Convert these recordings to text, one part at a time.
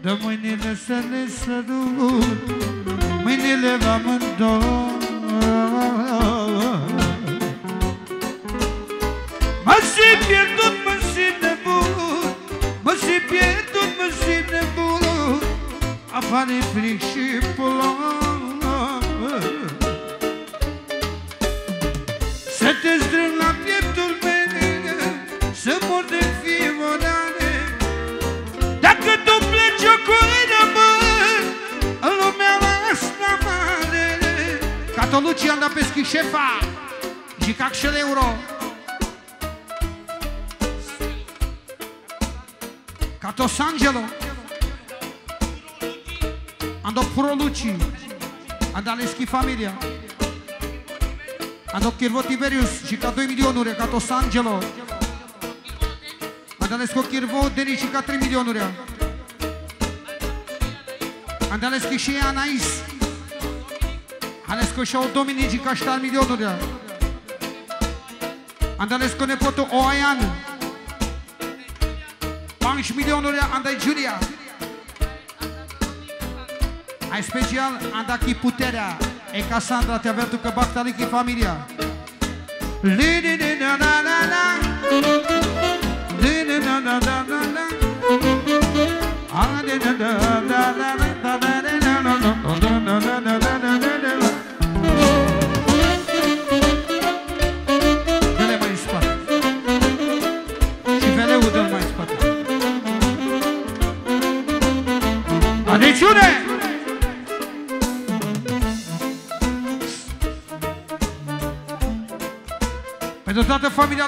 Dă mâinile să le sărut Mâinile la amândouă Mă simt pierdut, mă simt nebun Mă simt pierdut, mă simt nebun Apare fric și ploaie Să te strâng Catolucii am dat pe schișefa Și caxel euro Catosangelo Ando Prolucci Andaleschi familia. Ando Chirvo Tiberius și ca 2 milionuri ca Tosangelo Andalesco Chirvo Deni și ca 3 milionuri. Andaleschi și Anais Și au Dominici ca 4 milionuri Andalesco nepotul Oaian 5 milionuri andai Giulia Ai special andaki puterea E Cassandra te avertu că bactalichi familia Li di di na na na na Li di na na na na na Ah di na na na na na na na na na na na na na na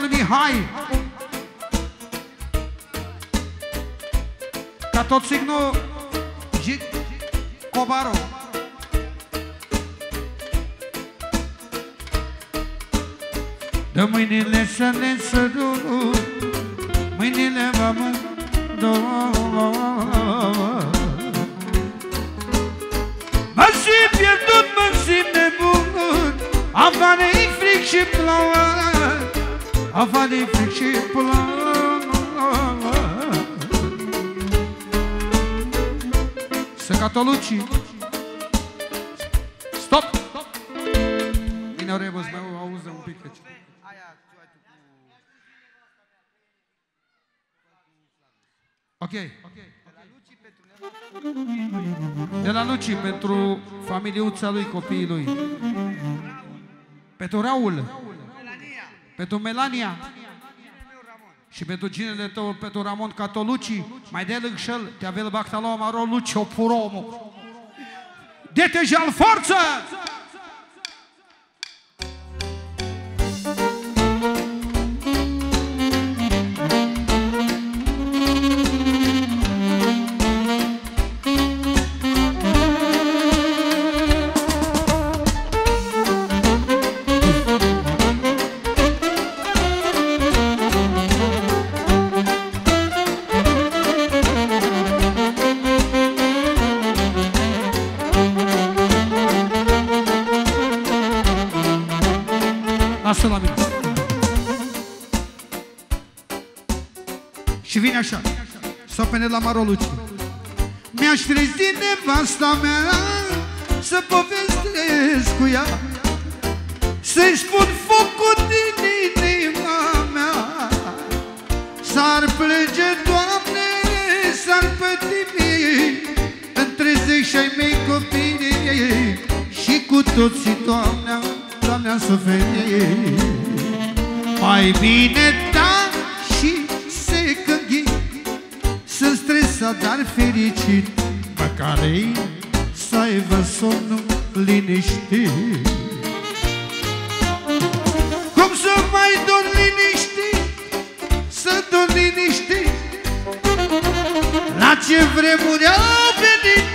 lui Mihai. Ca tot signul Gic Cobaro Dă mâinile să ne sărut Mâinile vă mândouă Mă simt pierdut, mă simt nebun. Afară-i fric și plouă Afară-i fric și plouă Să catolucii Stop! Bine, rebus, mai auză un pic aici. Ok. De la Luci pentru familiuța lui, copiii lui. Pentru Raul. Pentru Melania. Și pentru ginele tău, pentru Ramon Catolucci, mai de lângă șel, te avea bactalo maro Lucio Puromo. Dete al forță! Lasă nevasta mea Să povestesc cu ea Să-i spun focul din inima mea. S-ar plânge, Doamne, s-ar pătimi Între zei și-ai mei copii Și cu toții, Doamne, Doamne, suferi Mai bine da și se cănghi Sunt stresat, dar fericit Măcar-i să aibă somnul liniștit. Cum să mai dorm liniștit? Să dorm liniștit. La ce vremuri au venit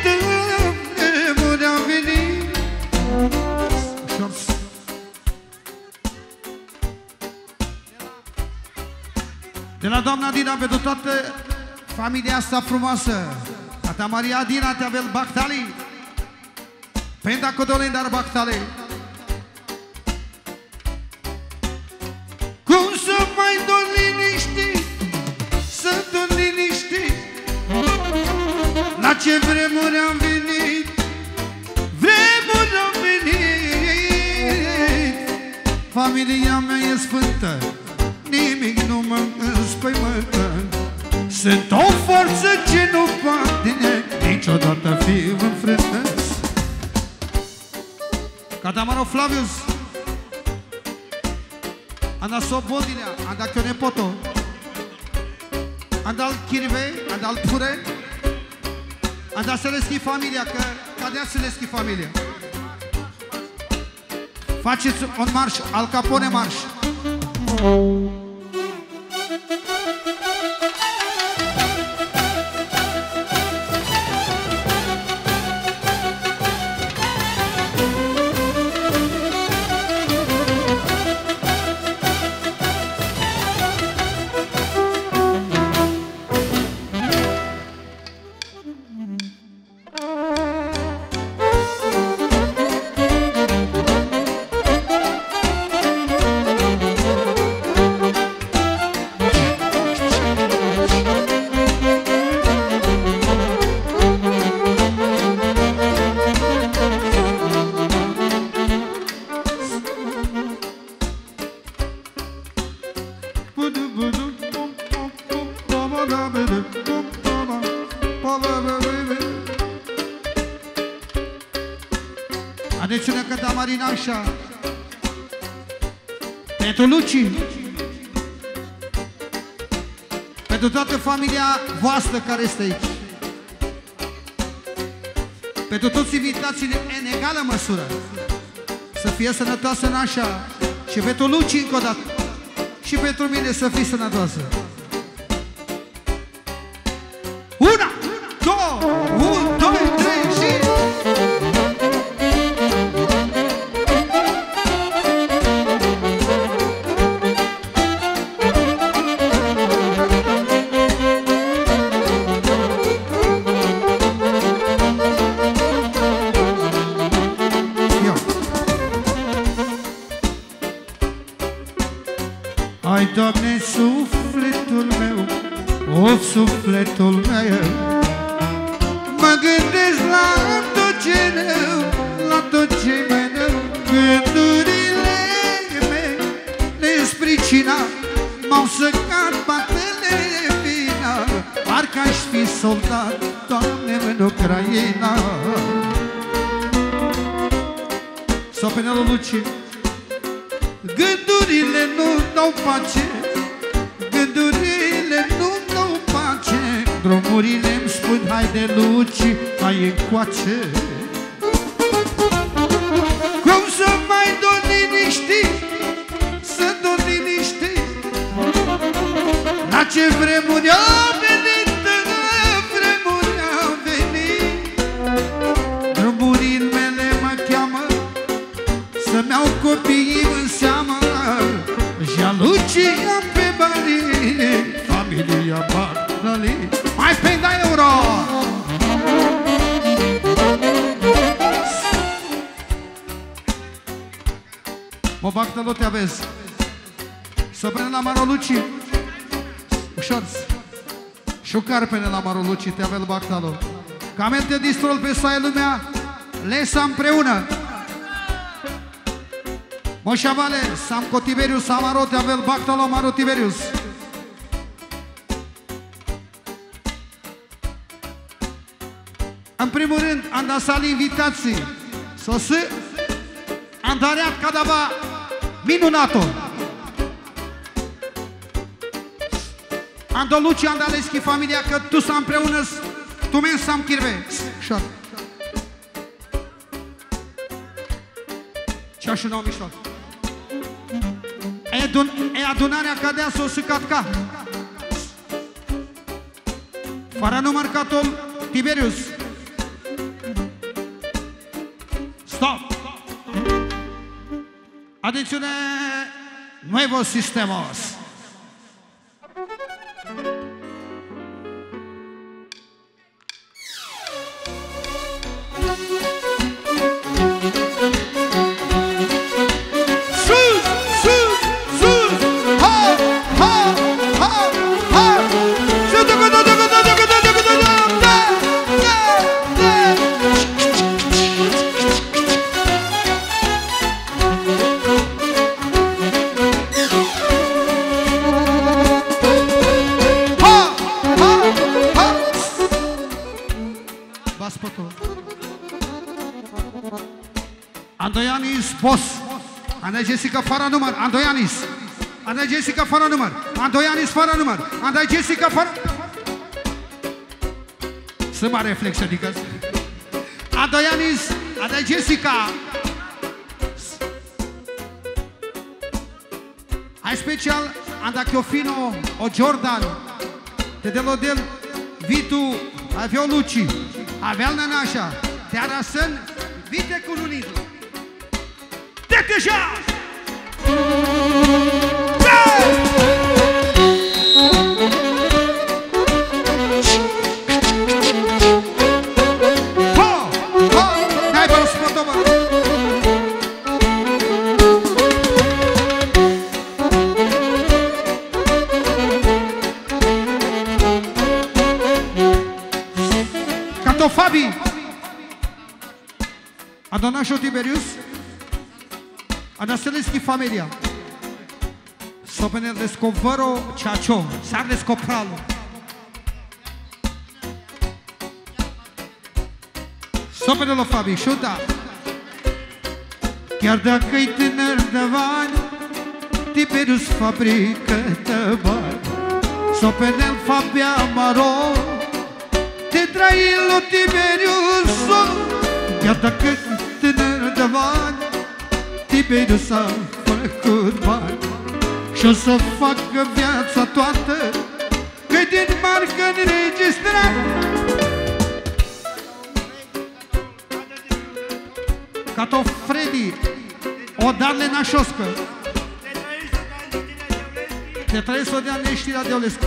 Vremuri au venit. Ușor. De la doamna Dina pentru toată familia asta frumoasă Tata Maria Dina te avem Bactali Penda Codolindar Bactali. Cum să mai dorm liniștit? Să dorm liniștit. La ce vremuri am venit? Vremuri am venit. Familia mea e sfântă Nimic nu mă înspăimântă Sunt o forță ce nu poate Niciodată fi înfrântă Catamaro Flavius Anda Sobodinea Anda Chionepoto Andal Chirve Andal Pure Andal să le schii familia Că cadea să le schii familia. Faceți un marș Al Capone marș. Adețiune Pentru Luci Pentru toată familia voastră care este aici. Pentru toți invitații în egală măsură. Să fie sănătoasă în așa. Și pentru Luci încă o dată. Și pentru mine să fii sănătoasă 是。Bag de lote aveți Să prend la Maroluci Ușor Șucarpene la Maroluci Te avel Bactalo Camente distrol pe soaie lumea Lesa împreună. Moșavale, Sam Cotiberius, Samarot, Avel Bactalo, Maro Tiberius. În primul rând, am dat invitații. Sosă, am dareat cadava minunato. Am dat Luci, am dat Leschi familia, că tu să împreună, tu men să-mi chirve. Șor. Ce așa nou mișto. E, adun e adunarea cadea s-o sicatca. Fără număr catol Tiberius. Stop. adicionar nuevos é sistemas. Jessica fără număr. Andoianis. Ana Jessica fără număr. Andoianis fără număr. Ana Jessica fără... Să mă reflex, adică... Andoianis. Ana Jessica. Hai special Anda Chiofino o Jordan. Te delodel Vitu avea Luci. Avea Nanașa. Te arasăn Vite cu Lunidu. Deteja! Ho! Anaseleschi familia. Sopene descovăro ceacio, s-ar descopralo. Sopene lo Fabi, șuta. Chiar dacă-i tânăr de bani, Tiberius fabrică de bani. Sopene Fabi amaro, te trailo Tiberius, Chiar dacă-i tânăr de bani, Tiberius a făcut bani Și o să facă viața toată Că din marcă înregistrat Ca to Freddy O darle nașoscă Te trăiesc o dea neștirea de Olescu.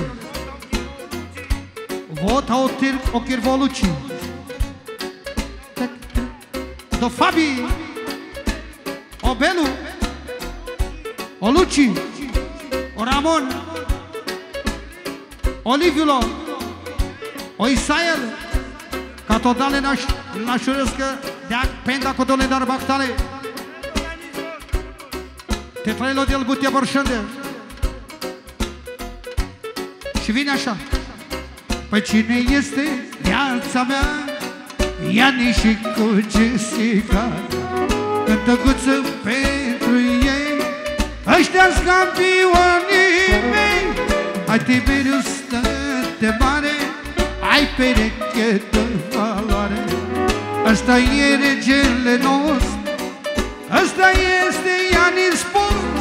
Vota o, tir, o chirvoluci. Do Fabi o Belu, o Luci, o Ramon, o Liviulo, o Isael, ca totale naș, nașurescă de penda cu dole dar bactale. Te trăilo de-l butia borșânde. Și vine așa. Păi cine este viața mea? Iani și cu Jessica cântăguță pentru ei Ăștia-s campionii mei. Hai Tiberiu stă de mare. Ai pereche de valoare. Ăsta e regele nostru. Ăsta este Ianis Sport.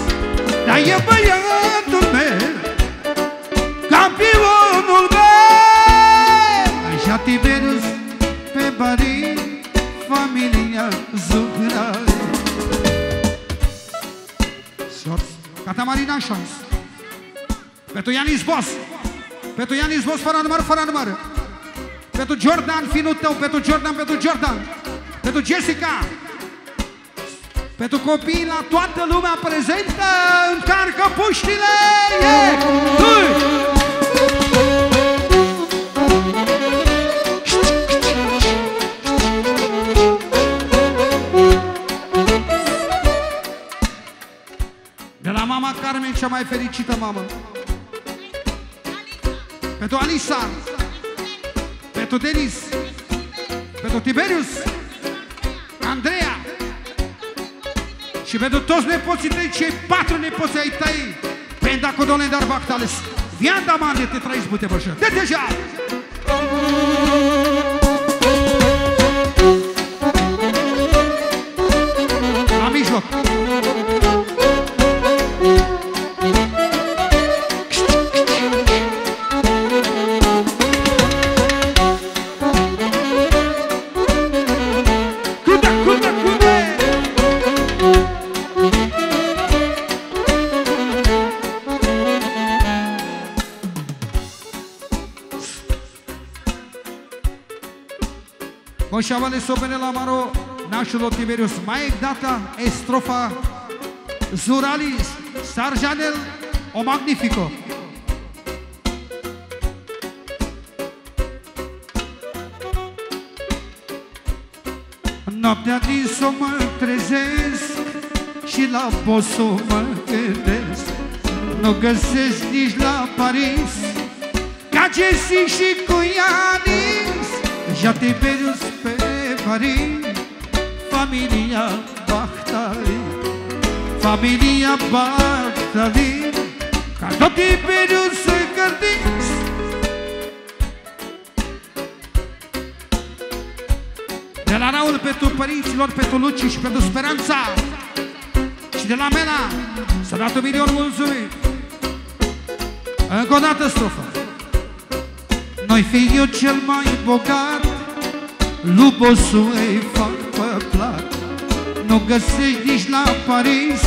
Dar e băiatul meu. Campionul meu. Așa Tiberius pe barii Familia Zuhrale Catamarina Șans Pentru Ianis Bos Pentru Ianis Bos fără număr, fără număr. Pentru Jordan, finul tău. Pentru Jordan, pentru Jordan. Pentru Jessica. Pentru copii la toată lumea prezentă Încarcă puștile. Yeah! De cea mai fericită mamă. Pentru Alisa, pentru Denis, pentru Tiberius, Andreea și pentru toți nepoții tăi, cei patru nepoții ai tăi, pentru acolo doamne dar bactales. Vianda mane te trăiți bute bășă. De deja! Moșavale sobene la maro Nașul Tiberius Mai data e strofa Zuralis Sarjanel O magnifico Noaptea din s-o mă trezesc Și la bosul mă gândesc. Nu găsesc nici la Paris Ca Jesse și cu Ianis. Ja Tiberius Harim Familia Bahtari Familia Bahtari Ca tot imperiul să gărdiți De la Raul pentru părinților, pentru Luci și pentru Speranța. Și de la Mena să dat un milion mulțumit. Încă o dată strofă Noi fi eu cel mai bogat Lubosul îi fac pe plat Nu găsești nici la Paris.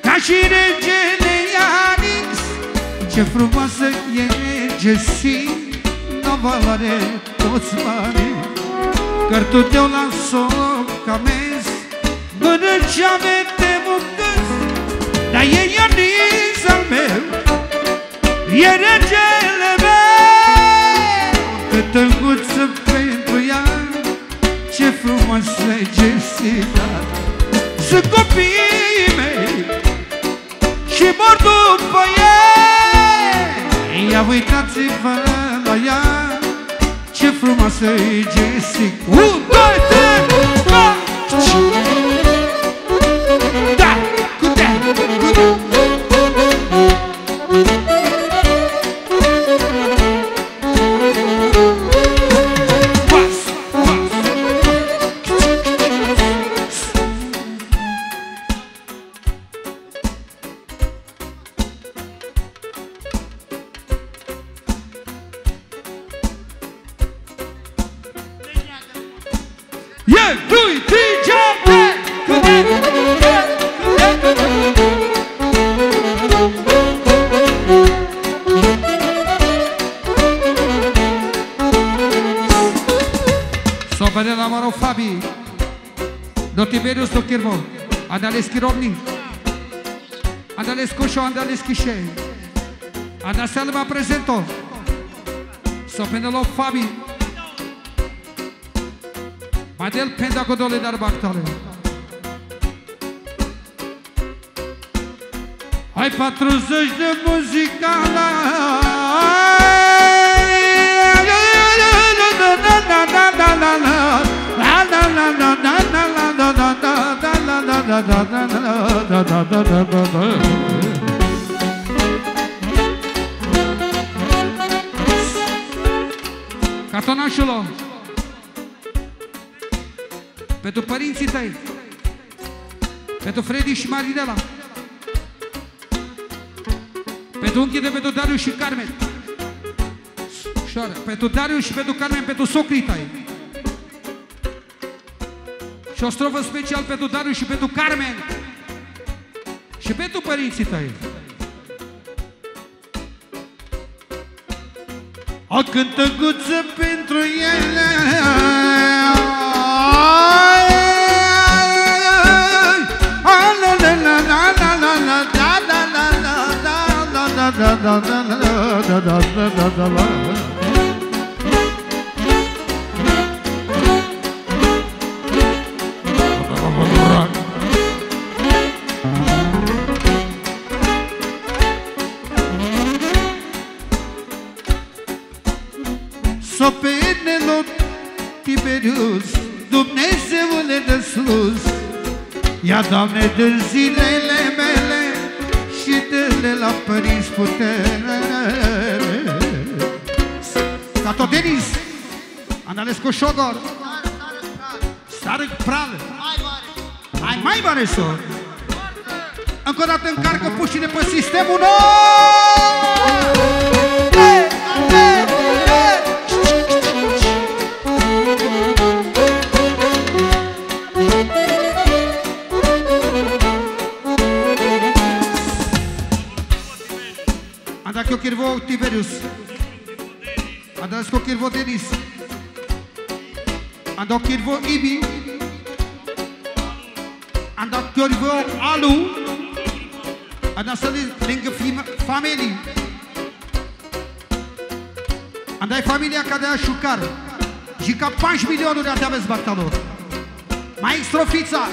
Ca și regele Ianis. Ce frumoasă e Jessie Nu valoare toți banii. Cărtul tău la soc ca mens Până ce-ave te bucăs Dar e Ianis al meu. E regele meu. Cât înguță pentru ea Ce frumoasă e Jessica Sunt copiii mei Și mor după ei. Ia uitați-vă la ea Ce frumoasă e Jessica. Un, doi, Andales Kirovni, Andales Kusho, Andales Kishe, Andasel mă prezento, Sopenelo Fabi, Madel Pendagodole dar Bactale. Hai 40 de muzicală Catonașulo Pentru părinții tăi Pentru Freddy și Marinela pentru unchi de pentru Darius și Carmen. Șoară. Pentru Darius și pentru Carmen, pentru socrii tăi. Și o strofă special pentru Darius și pentru Carmen. Și pentru părinții tăi. O cântăguță pentru ele Sopenelor Doamne, de zilele mele Și dă-le la părinți putere. Tato Denis Andalescu Șogor Stară Pral Ai mai mare sor. Încă o dată încarcă pușile pe sistemul nou Ando Kirvo Ibi Ando Kirvo Alu. Ando să lângă familii. Andai familia ca de Așucar Și ca 5 milionuri de aveți bactalor Mai extrofița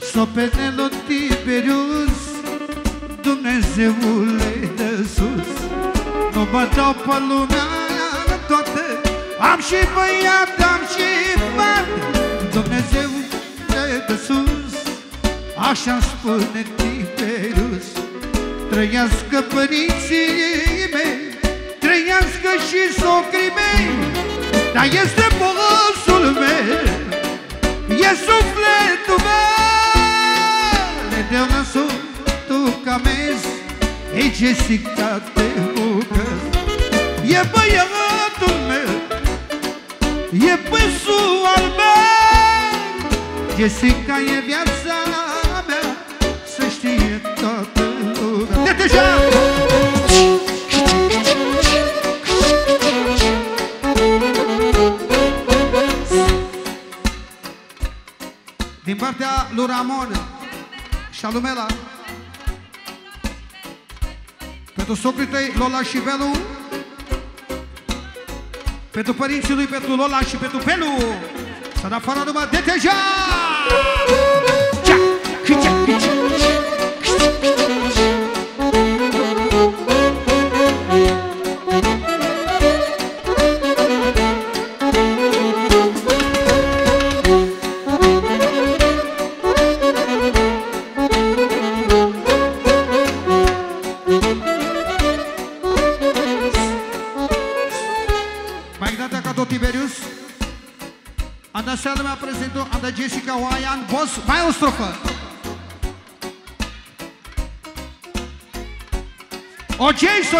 Sopenelo Tiberius Dumnezeule de sus. Nu mă dau pe lumea toată Am și băiat, am și fată. Dumnezeule de sus. Așa spune Tiberus Trăiască părinții mei Trăiască și socrii mei. Dar este bosul meu E sufletul meu Jessica te bucăs E băiatul meu E păsul al meu. Jessica e viața mea Să știe toată lumea. De deja! Din partea lui Ramon. Și a lui Mela Pentru socrii tăi, Lola și Belu Pentru părinții lui, pentru Lola și pentru Belu S-a dat fără numai de deja!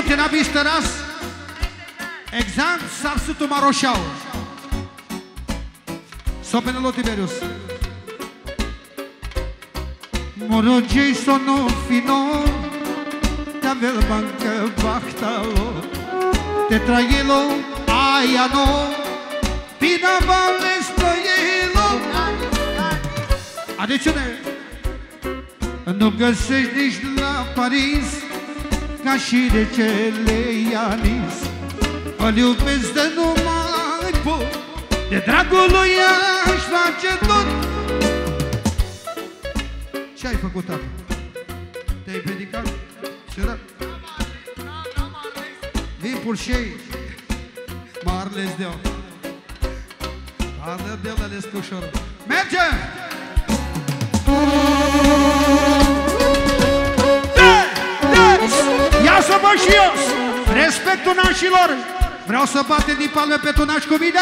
Jason te nabiš teraz Exact Sarsutu Maroșau Sopenelo Tiberius. Moro Jason no fino Tavel bancă bachtalo Te traielo aia no Pina vale stoielo Atențiune! Nu găsești nici la Paris Ca și de cele Ianis Îl iubesc de nu mai pot De dragul lui aș face tot Ce ai făcut acum? Te-ai predicat? Sărat? Vin purșei Marles deu Marles deu la descușor Merge! Da! Respectul nașilor Vreau să bate din palme pe tunaș cu mine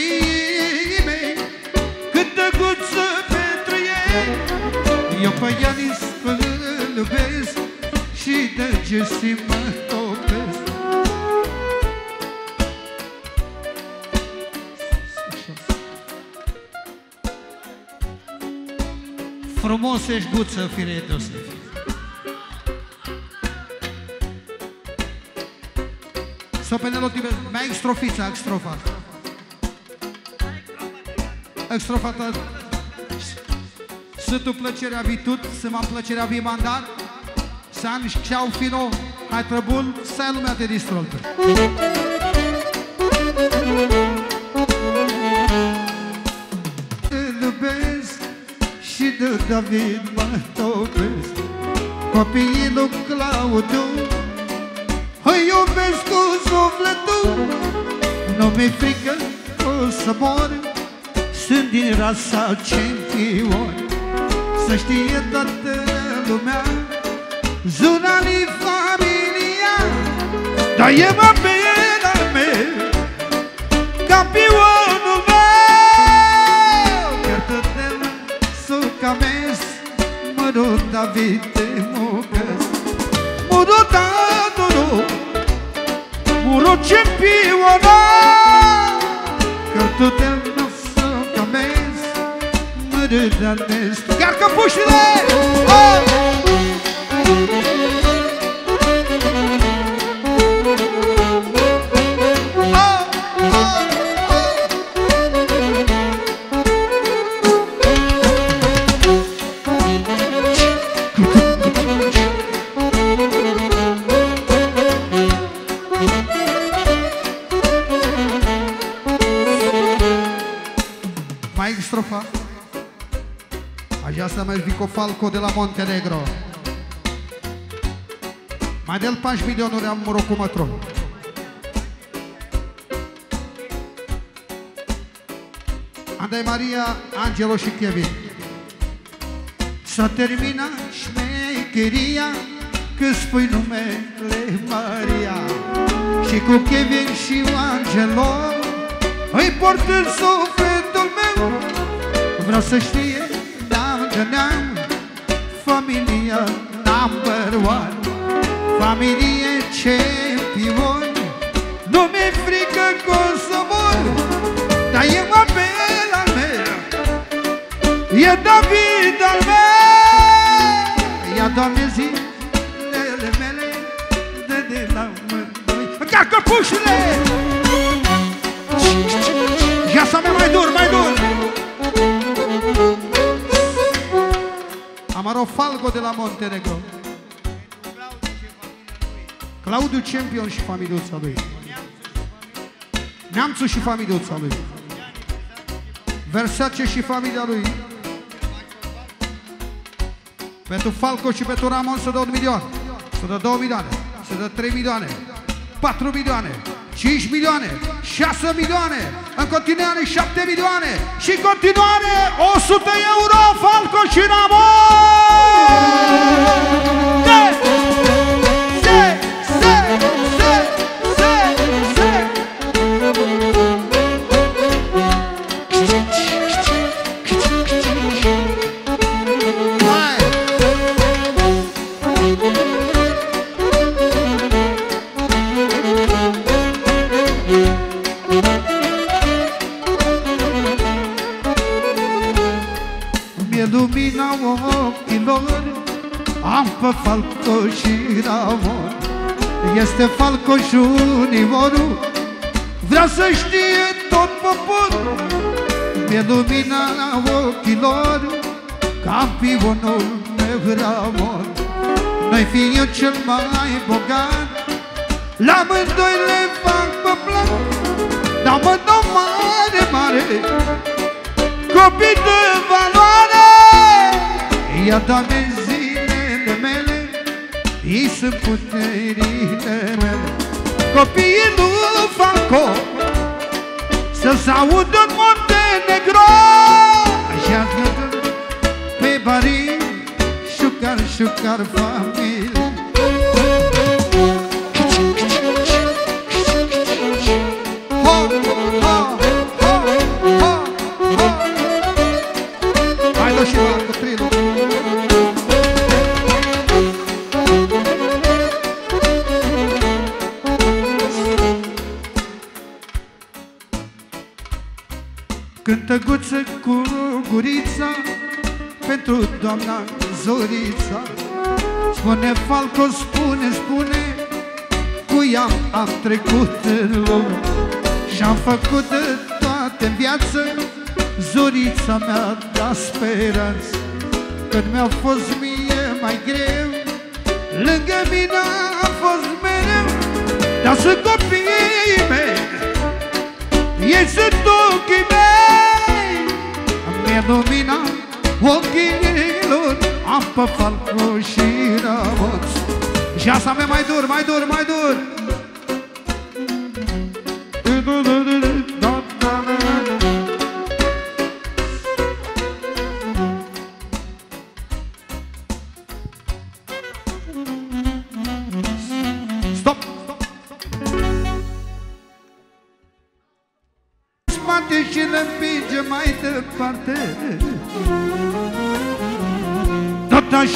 copiii mei Cât de guță pentru ei Eu pe Ianis îl iubesc Și de Jesse mă topesc Frumos ești guță, fire Iosif. Sopenelo tibet, mai extrofița, extrofa. Extrofata. Să tu plăcerea vitut, să mă plăcerea vi mandat, să am șeau fino, hai trăbul, să ai lumea te distroltă. Îl iubesc și de David mă topesc Copiii lui Claudiu Îi iubesc cu sufletul Nu mi-e frică că o să mor Sunt din rasa campioni Să știe toată lumea. Zunanii familia Dar e mă bine mea Campionul meu. Chiar tot de suca mes Mă rog David te mucăs Mă rog David puro campiona Că tu te lasă ca mes Mă rădanesc Chiar că pușile! Oh! Vico Falco de la Montenegro. Mai del 5 milionuri am Morocumătru. Andai Maria, Angelo și Kevin. S-a terminat șmecheria Că spui numele Maria Și cu Kevin și Angelo Îi port în sufletul meu Vreau să știe number one Familie champion Nu mi-e frică că o să mor Dar e apel al meu E David al meu. Ia, Doamne, zilele mele De de la mândoi. Chiar căpușile! Ia să mai dur, mai dur! Amaro Falco de la Montenegro. Claudiu Champion și familiuța lui. Neamțu și familiuța lui. Versace și familia lui. Pentru Falco și pentru Ramon să dă un milion. Să dă 2 milioane. Să dă 3 milioane. 4 milioane. 5 milioane, 6 milioane, în continuare 7 milioane și în continuare 100 euro Falco și Ramon! Să știe tot poporul. Mi-e lumina ochilor Campionul meu Ramon Noi fi eu cel mai bogat La mândoi le fac pe plan. Dar mă dau mare, mare Copii de valoare. Ia, Doamne, ei sunt puterile mele. Copiii nu fac cop Să-ți audă în Montenegro Așa pe bari Șucar, șucar familie Cântăguță cu gurița Pentru doamna Zorița. Spune Falco, spune, spune Cu ea am trecut în lume Și-am făcut de toate în viață Zorița mea da speranță. Când mi-a fost mie mai greu Lângă mine a fost mereu Dar sunt copiii mei. Ei sunt ochii mei mi-e lumina ochilor Am pe falco și răvăț Și asta mi mai dur, mai dur, mai dur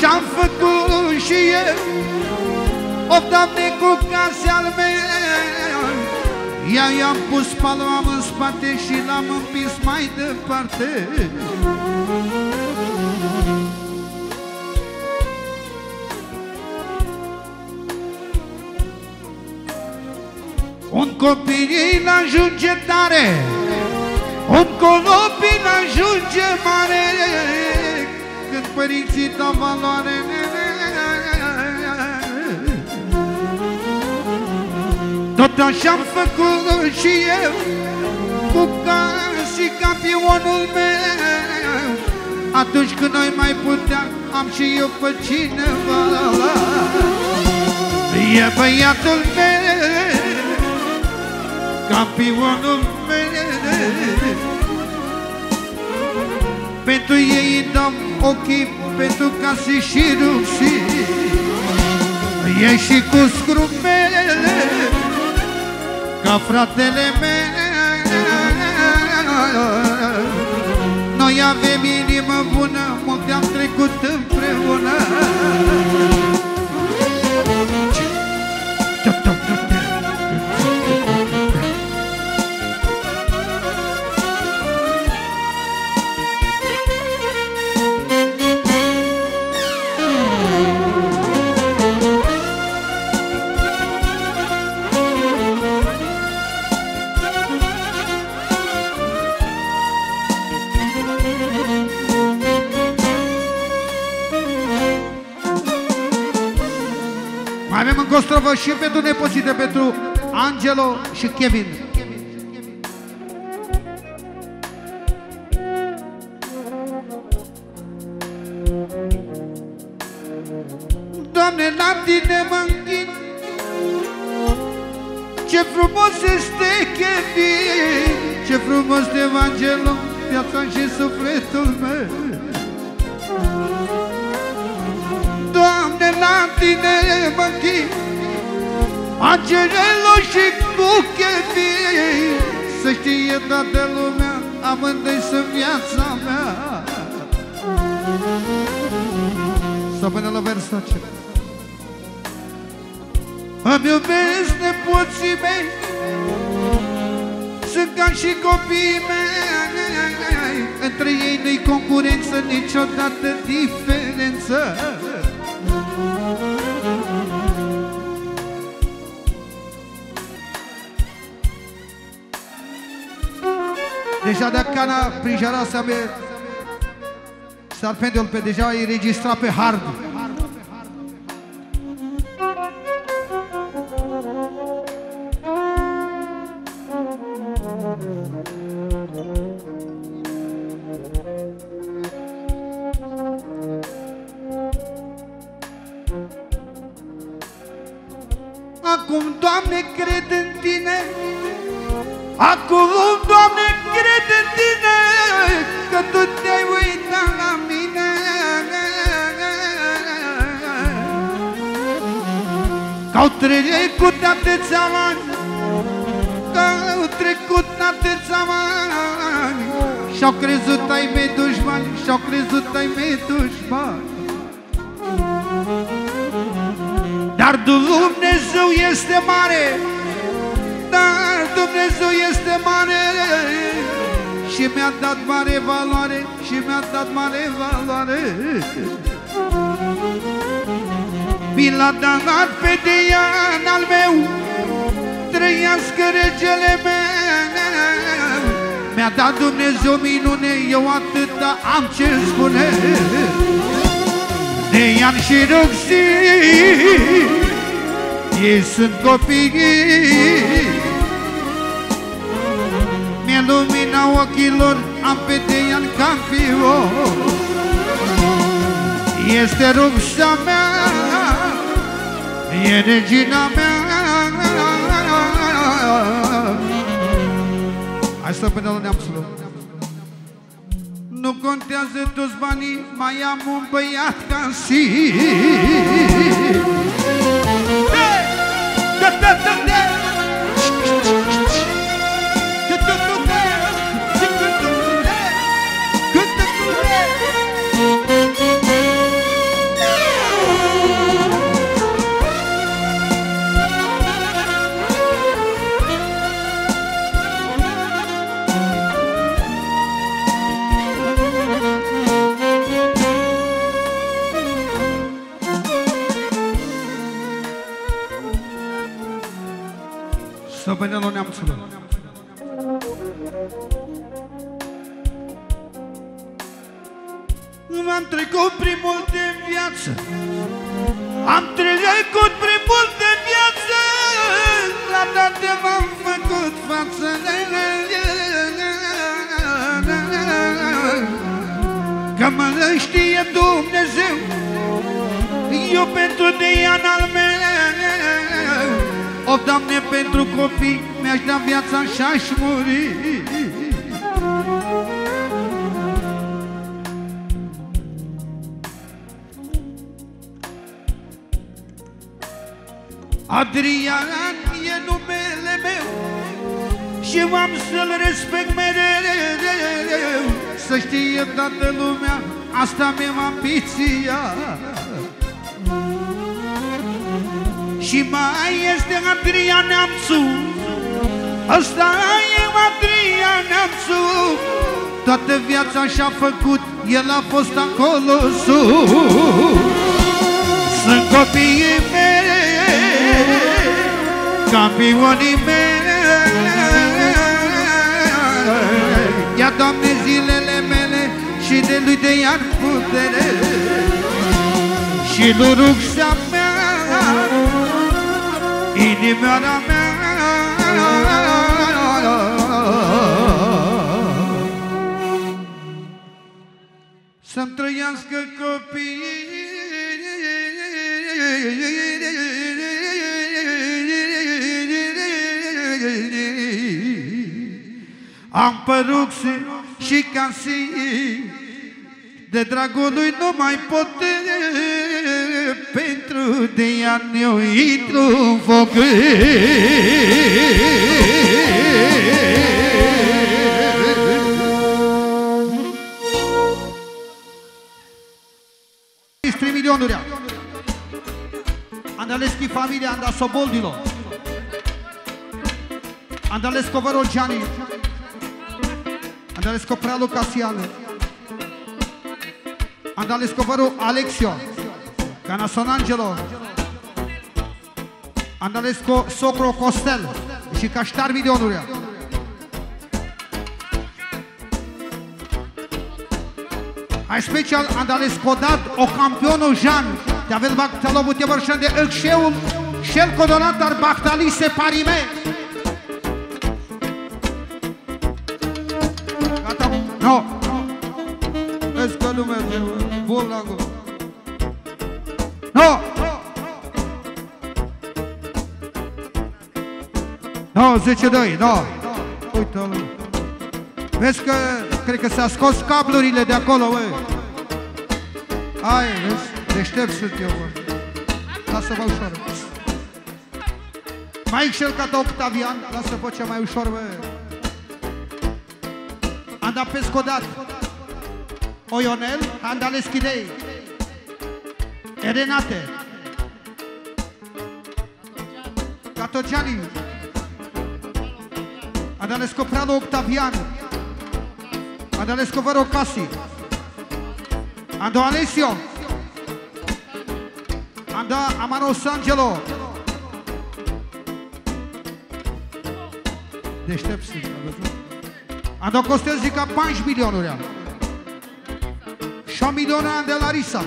așa-am făcut și eu O, Doamne, cu case al meu. Ea i-am pus palma în spate și l-am împins mai departe. Un copil ajunge tare Un copil ajunge mare Când părinții dau valoare Tot așa-am făcut și eu Cu ca și campionul meu. Atunci când noi mai puteam Am și eu pe cineva. E băiatul meu Campionul meu Pentru ei dăm ochii Pentru case și rușii. E și cu scrupele ca fratele meu. Noi avem inimă bună, multe am trecut împreună încă o strofă și pentru nepoții de pentru Angelo și Kevin. Doamne, la tine mă închin Ce frumos este Kevin Ce frumos de Angelo Viața și sufletul meu Angelelo și cu Kevin Să știe toată lumea Amândoi sunt viața mea. Sau până la versul acela. Îmi iubesc nepoții mei. Sunt ca și copiii mei. Între ei nu-i concurență Niciodată diferență cana prin jara să ave Sarpendul pe deja e registrat pe hard atâția ani Că au trecut atâția ani. Și-au crezut ai mei dușmani Și-au crezut ai mei dușmani. Dar Dumnezeu este mare Dar Dumnezeu este mare. Și mi-a dat mare valoare Și mi-a dat mare valoare Mi l-a dat pe Dian al meu Trăiască regele meu. Mi-a dat Dumnezeu minune Eu atâta am ce spune. Deian și Roxy Ei sunt copii Mi-e lumina ochilor Am pe Deian ca fiu. Este Roxa mea E regina mea. Hai să până la neamțul nu contează toți banii, mai am un băiat ca si Stăpânelul viața și-a făcut El a fost acolo sus. Sunt copiii mei Campionii mei. Ia, Doamne, zilele mele Și de lui de iar putere. Și nu rugșa mea Inimioara mea Să-mi trăiască copiii Am păruxe și casii De dragul lui nu mai pot. Pentru de ani eu intru în foc Trei milionuri Andaleschi familia Andasoboldilo Andalesco Gianni. Andale Scopralo Cassiano. Andale Scovaro Alexio. Cana San Angelo. Andalesco Socro Costel. Și Caștar milionuri Hai special Andalesco dat o campionul Jean Te aveți bactalo bute vărșan de Elxeul Șel codonat dar bactali se parime No. Vezi că lumea te bun la gol. No. No, 10-2, no. Uite-l. Vezi că, cred că s-a scos cablurile de acolo, băi. Hai, vezi? Deștept sunt eu, bă. Lasă-mă ușor. Mai cel ca Octavian, lasă vocea mai ușor, băi. Anda pescodat Oionel, anda leschidei Renate Catogiani Anda lescoprano Octavian Anda lescovero Casi Ando Alessio Anda Amaro Sangelo Deștept sunt, a văzut? Ando costă zica 5 milionuri. 6 milioane de la Risa.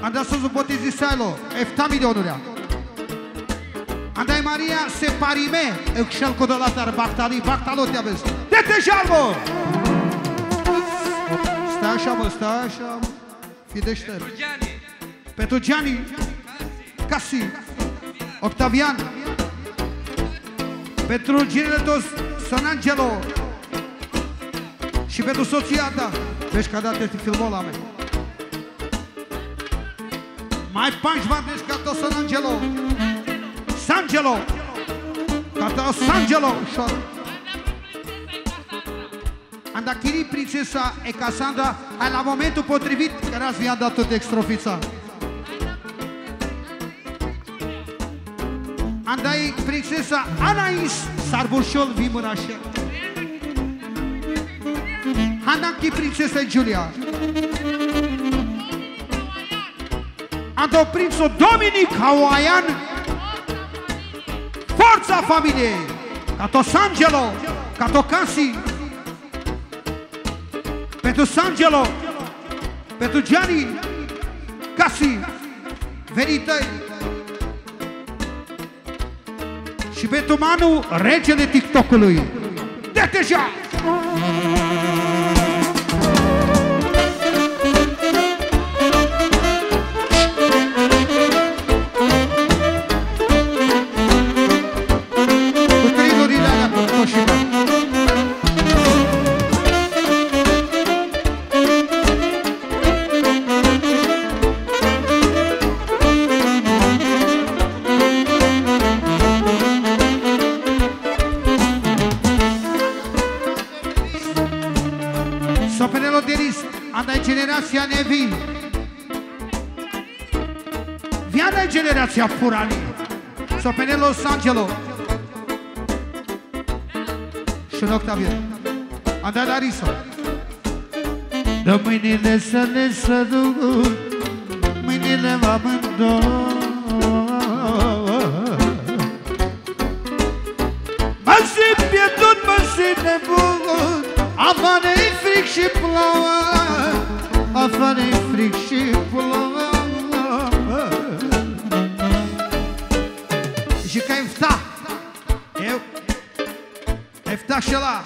Anda să zubotezi Silo, 7 milionuri. Andai Maria se parime, excel cu de la tar Bactali, Bactalo te aveți. De te jalbo! Stai așa, mă, stai așa, mă. Fii deștept. Petrugiani, Casi, Octavian, pentru ginele toți San Angelo și pentru soția ta. Vezi că a dat este filmul la mea. Mai panci va deci ca tot San Angelo. Sangelo. Ca tot Sangelo. Andachiri prințesa e Cassandra hai la momentul potrivit că n-ați vi-a dat tot extrofița. Andai prințesa Anais Sarbușol Vimurașe. Hanaki prințesa Giulia. Ando prințul Dominic Hawaian. Forță! Forța familiei! Cato Sangelo! Cato Casi! Pentru Sangelo! Pentru Gianni! Casi! Venităi! Și pentru Manu, regele TikTok-ului! De deja! Andai generația Nevi. Viana generația Furani. Sopenelo Sangelo. Și în Octavian. Andai Larisa. Dă mâinile să le sărut, mâinile mă amândouă. Mă simt pierdut, mă simt nebun afară fric și plouă afară fric și plouă Și că ifta Eu Ifta și la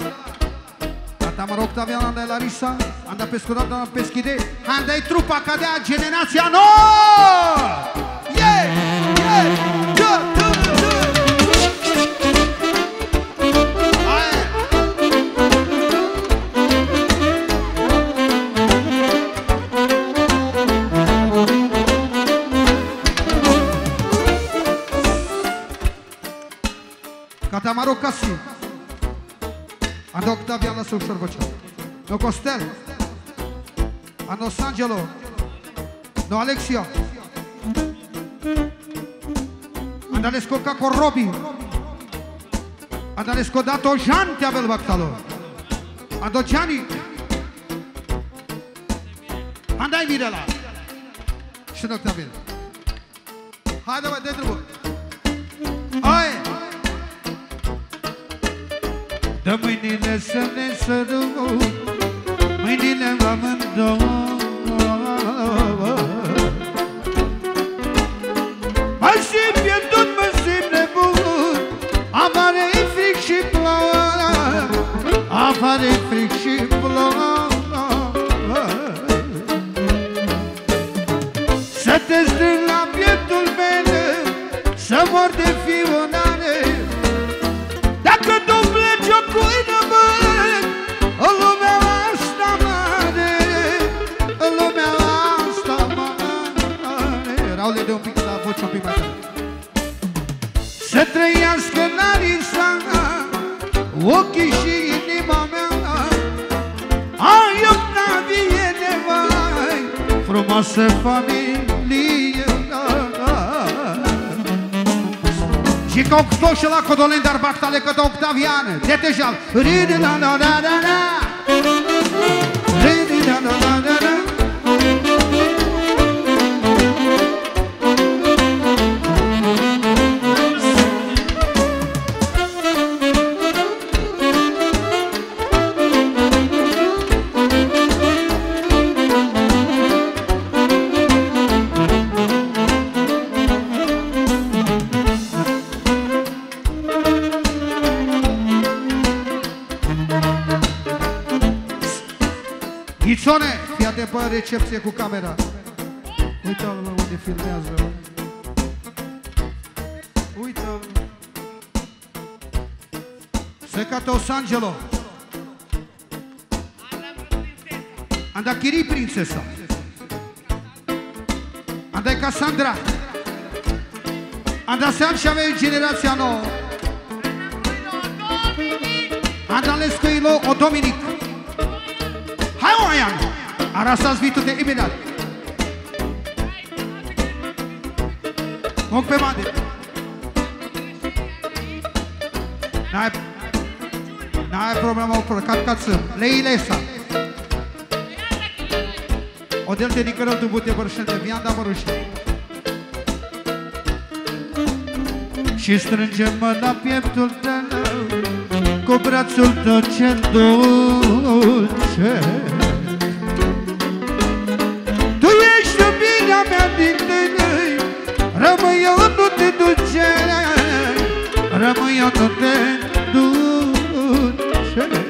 Gata mă rog Octavian, andai Larisa Andai pescurat, andai peschide Andai trupa cadea generația nouă Catamaro Casi Ando Octavian la sul Șorbăcea No Costel. Ando Sangelo No Alexia Andalesco Caco Robi. Andalesco Dato Jante Abel Bactalo Ando Gianni Andai Mirela. Și în Octavian Haide mă, de drumul Dă mâinile să ne sărut Mâinile amândouă Mă simt pierdut, mă Și că octoșe la Codolen dar bactale că Octavian Detejal Ridi da da da da da recepție cu camera. Uite-l mă unde filmează. Uite-l Secato Sangelo Anda Chiri Princesa Anda Cassandra Anda Sean și avea generația nouă. Anda Lescoilo o Dominic. Hai Oian! Arasați vitul de imediat! Mog pe made! N-ai... N-ai problemă, o problemă, cap cață. Leilesa! O del te nicărău tu bute bărșente, vianda bărâște. Și strângem-mă la pieptul tău Cu brațul tău cel dulce Rămâi eu nu te duce Rămâi eu nu te duce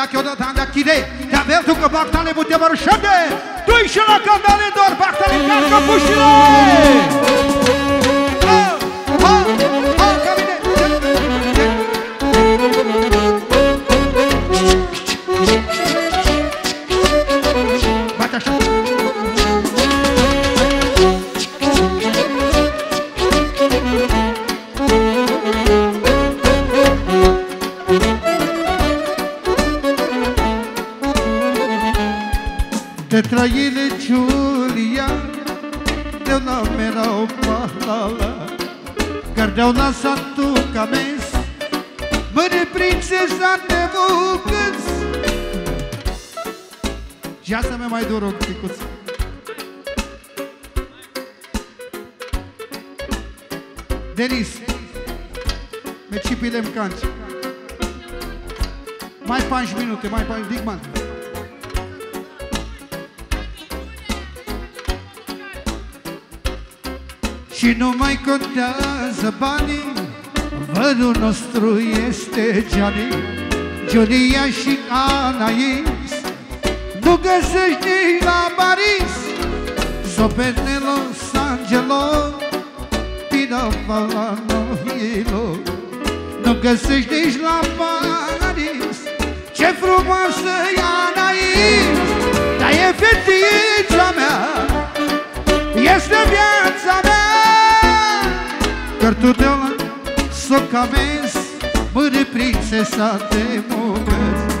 Renate, anda Chiodot, anda Chide. Te avem tu că bactale, bute vărșade. Tu și la candale doar este Gianni Giulia și Anais. Nu găsești nici la Paris Sopene Los Angeles Pina Valanoilo Nu găsești nici la Paris Ce frumoasă e Anais. Dar e fetița mea Este viața mea. Dar tu de la s-o camezi Mâine prințesa de mugăți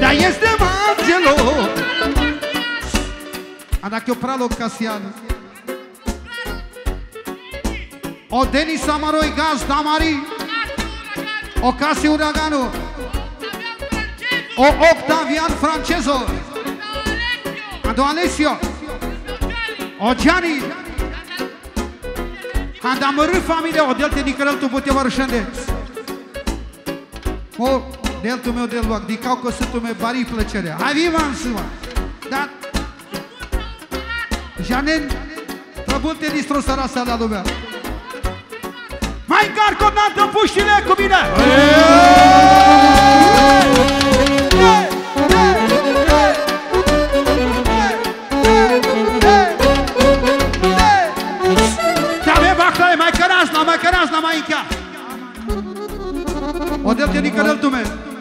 Dar este Angelo Anda che ho pralo Cassiano O Denis Amaroi Gaz Damari O Casi Uragano O Octavian Franceso Ando Alessio O Gianni. Când am rât familia, o delte nicărăl tu putea vărșânde. O, deltul meu de luac, dicau că sunt meu bari plăcerea. Hai viva sâma. Dar, Janen, trăbulte distrosăra asta la lumea. Mai încarc o dată puștile cu mine! Dame cărazna, mai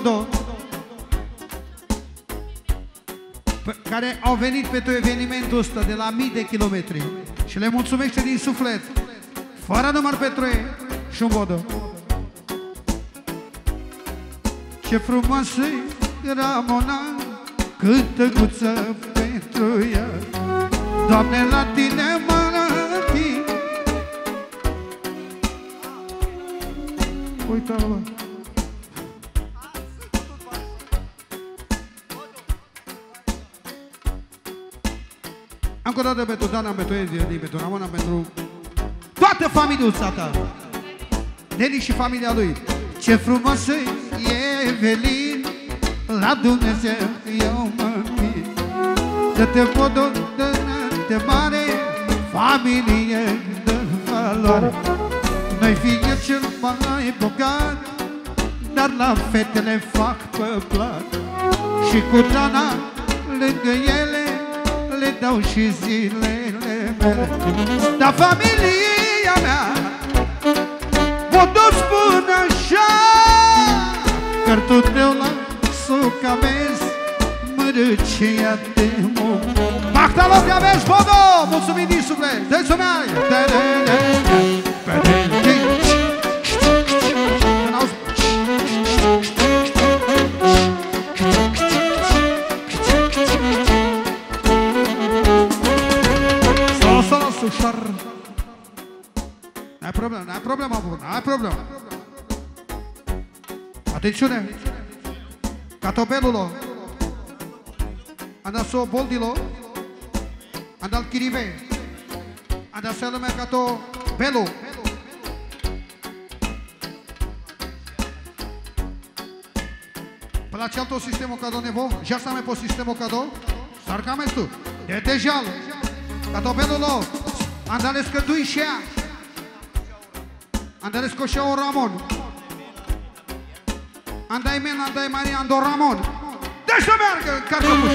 și pentru Bodo care au venit pentru evenimentul ăsta de la mii de kilometri și le mulțumește din suflet. Fără număr pentru ei și un Bodo Ce frumoasă era Mona Câtă guță pentru ea. Doamne, la tine pentru Dana, pentru Edi, pentru Ramona, pentru toată familiuța ta. Neli și familia lui. Ce frumoasă e Evelin, la Dumnezeu eu mă mir. Să te pot de mare, familie de valoare. Noi fie cel mai bogat, dar la fetele fac pe plac. Și cu Dana lângă ele le dau și zilele mele Dar familia mea Vă tot spun așa Cărtul tău la suca vezi Mărăcia de mult Mactaloc aveți, Bodo! Mulțumim din suflet! Dă-ți-o mea! Attenzione! Catopellulo! Adesso Boldilo! Andal Chirive! Adesso il mercato Bello! Place alto sistema cadou nevo? Já sabe po sistema cadou? Sarcame tu! De dejal! Catopellulo! Andales că tu ieșea! Andales coșea o Ramon! Andai men, Andai Maria, Andor Ramon. Deci să meargă în cartofuș.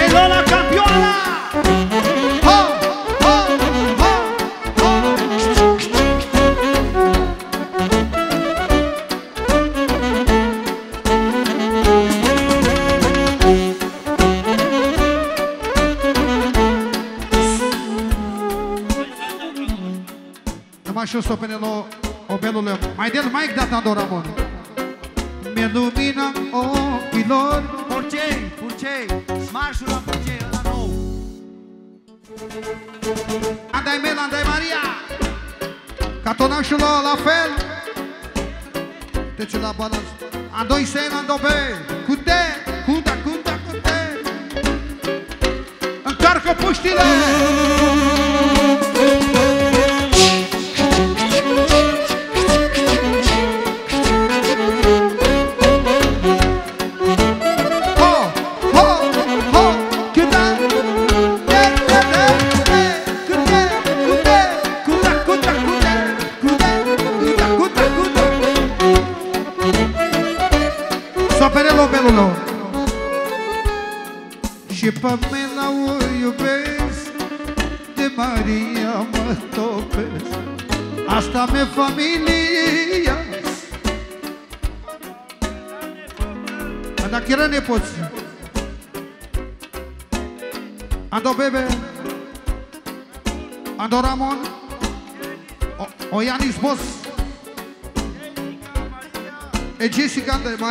Ei, Lola Campioana! Ha! Ha! Ha! Ha! Numai și o să o obelul mai del mai data Doramon. Mi lumina ochilor. Purcei, Purcei, marșul la Purcei, la nou. Andai Mel, andai Maria. Catonașul la fel. Deci la balans. Andoi sen, ando be Cute, cunta, cunta, cute. Încarcă puștile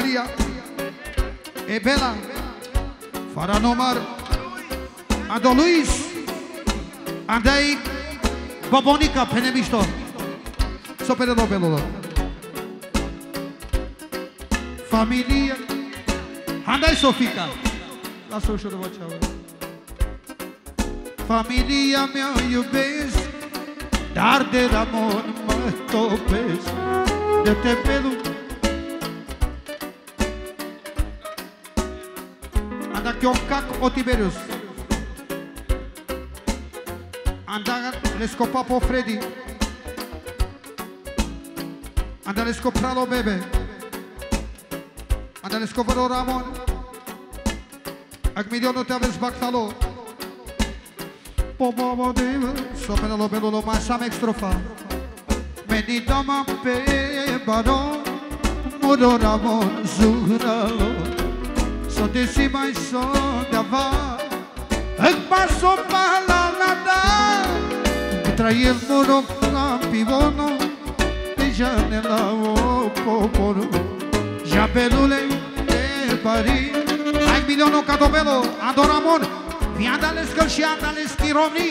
Maria. E Bela. Farah Ado Luiz. Andei. Babonica Penemisto. Só perdedor pelo Família. Andei Sofica Lá sou o show do Botchau Família meu iubesc Dar de la mon mă topesc De te pe Iorcac Otiberius. Andar Lescopapo Freddy. Andalesco Pralo Bebe. Andalesco Valo Ramon. Agmiliono te aveți Bactalo. Popomo Diva. Sopenalo Belulo Masam Extrofa. Menidama pe Baron. Muro Ramon Zuhralo so de si mai so de va Ek paso pa la nada Trae el moro la pivono. Pe jane la o poporo Ja pelule de Paris Ai milionul ca dovelo, adoramon Viandalescă și andaleschi romni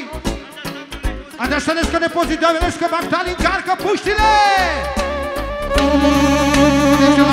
Adeștelescă nepozit, doavelescă, bactalii, încarcă puștile! Deci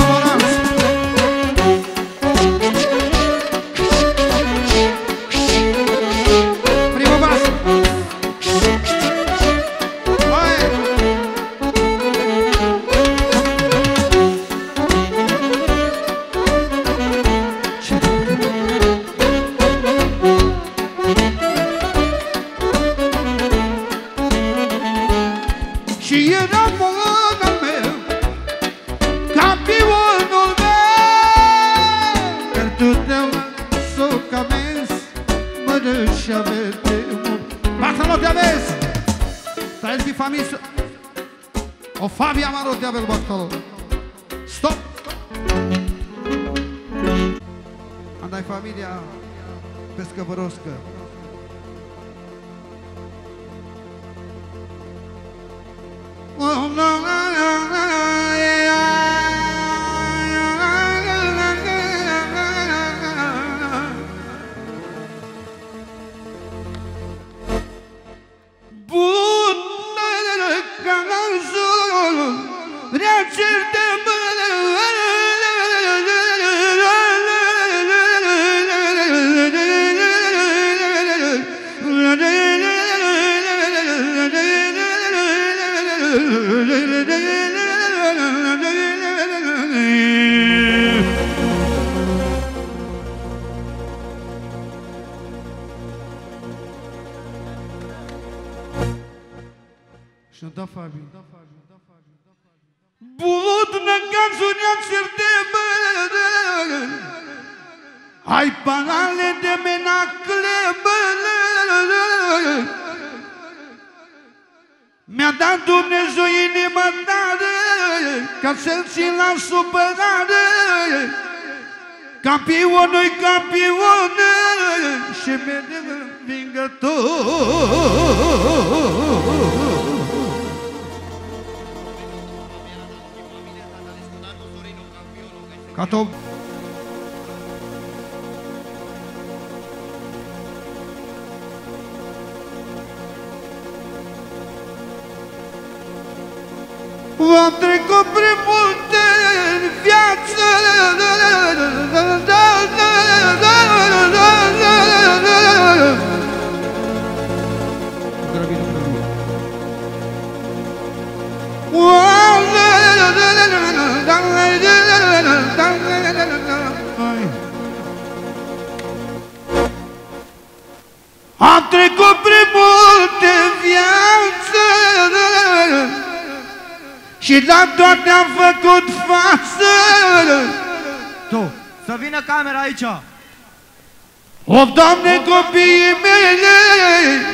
O, Doamne, copiii mei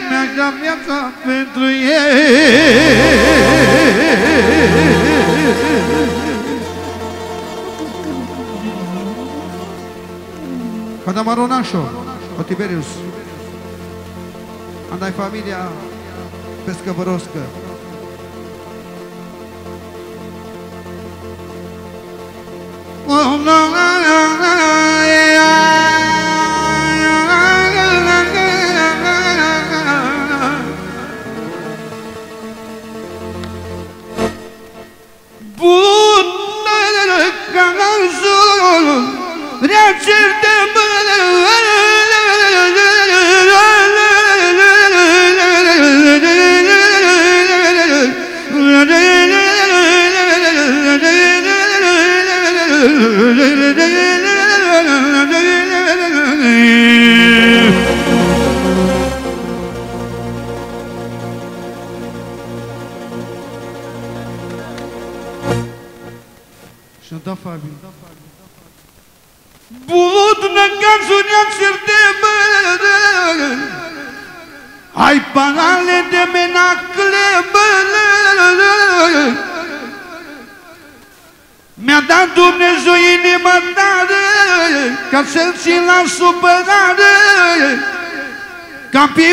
Mi-aș da viața pentru ei. Cadamaronașo, o Tiberius Andai familia pescăvăroscă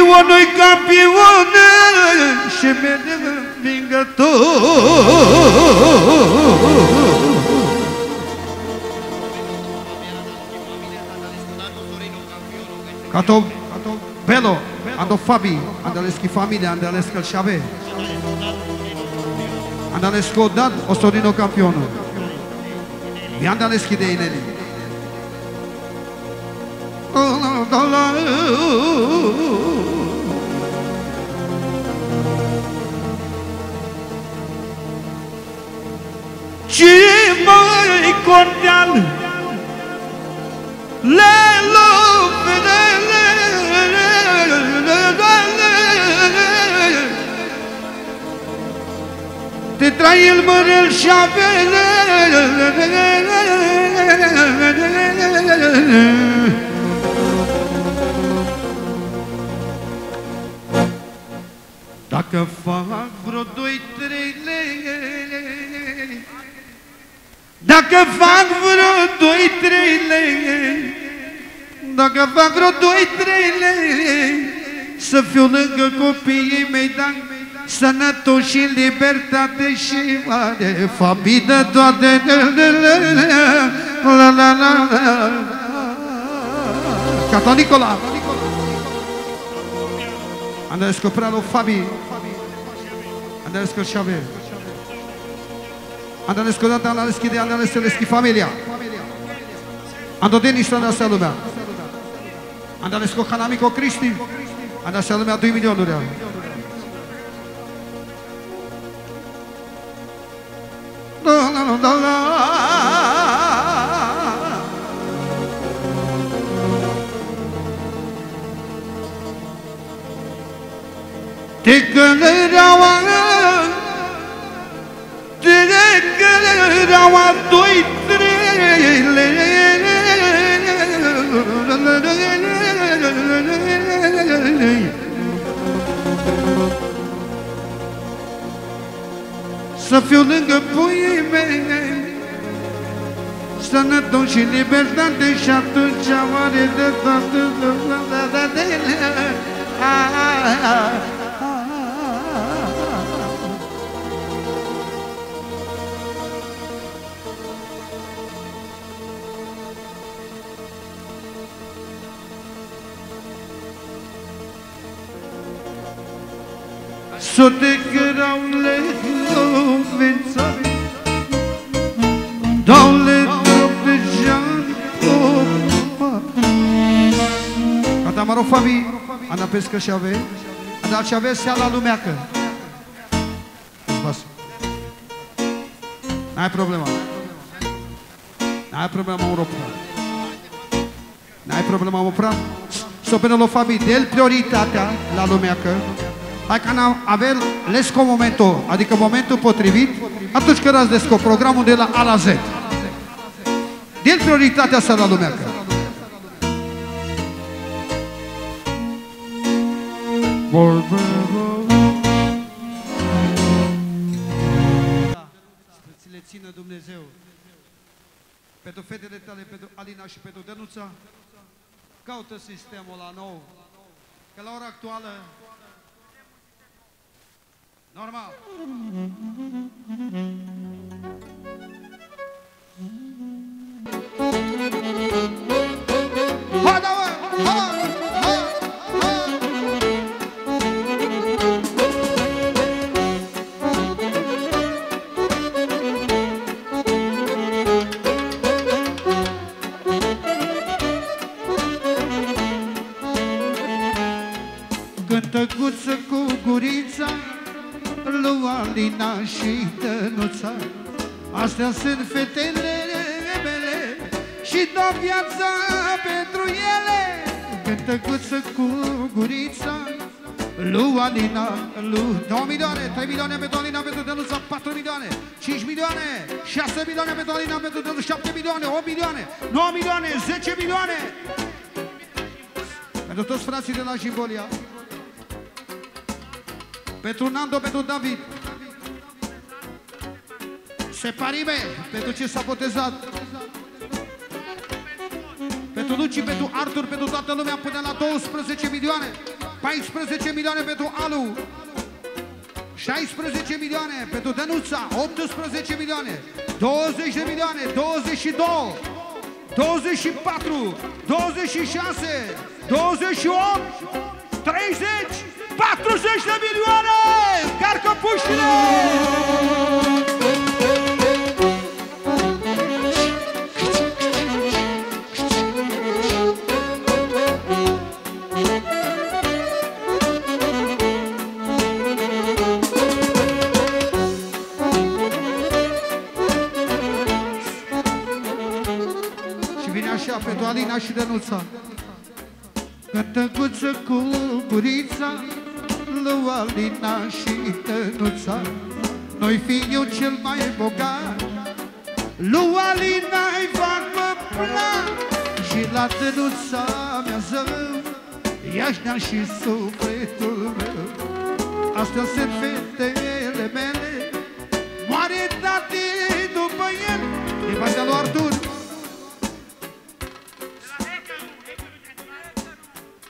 Campionul campion Și mereu învingător Cato Bello, ando Fabi, andaleschi famiglia, andaleschi il Xavier. Andalesco Dad, Ostorino campiono. E andaleschi dei Neli. Ce mai contean Le Te trai el mărel și avele Dacă fac vreo doi, trei lei Dacă fac vreo doi, trei lei Dacă fac vreo doi, trei lei Să fiu lângă copiii mei, dar Sănătos și libertate și mare Familie toate La la la la Cato Nicola. Andrei Scopralo Fabi. Andrei Scocciave Andrei Scodata Andrei Schide Andrei Seleschi Familia Ando Denis Andrei să lumea Andrei Scocanamico Cristi Andrei să lumea 2 milioane de euro La fiore che poi me Stanno dolci libertà di sciatto Ciavare di fatto Sote gravle Fabi, Ana pescă și ave Dar ce ave sea la lumeacă N-ai problema N-ai problema, mă rog. N-ai problema, mă prea. So pe lo Fabi, del prioritatea la lumeacă. Hai că avem lesco momentul, adică momentul potrivit atunci când ați desco programul de la A la Z. Din prioritatea asta la lumea. Să le țină Dumnezeu pentru fetele tale, pentru Alina și pentru Dănuța, caută sistemul la nou. Că la ora actuală Normal. Roda, roda, gurița lui Alina și Dănuța Astea sunt fetele mele Și dau viața pentru ele. Cântăcuță cu gurița Lui Alina, lui 2 milioane, 3 milioane pentru Alina, pentru Dănuța, 4 milioane, 5 milioane, 6 milioane pentru Alina, pentru Dănuța, 7 milioane, 8 milioane, 9 milioane, 10 milioane. Pentru toți frații de la Jimbolia, pentru Nando, pentru David. Separime, pentru ce s-a botezat. Pentru Luci, pentru Artur, pentru toată lumea până la 12 milioane. 14 milioane pentru Alu. 16 milioane pentru Dănuța, 18 milioane, 20 de milioane, 22, 24, 26, 28, 30, 40 de milioane! Carcă puștile! Și vine așa pentru Alina și Dănuța Cătăcuță cu gurița lui Alina și Tănuța Noi fiu cel mai bogat. Lui Alina îi fac mă plac Și la Tănuța mea zău Iașnea și sufletul meu. Astea sunt fetele mele Moare tati după el E partea lui Artur.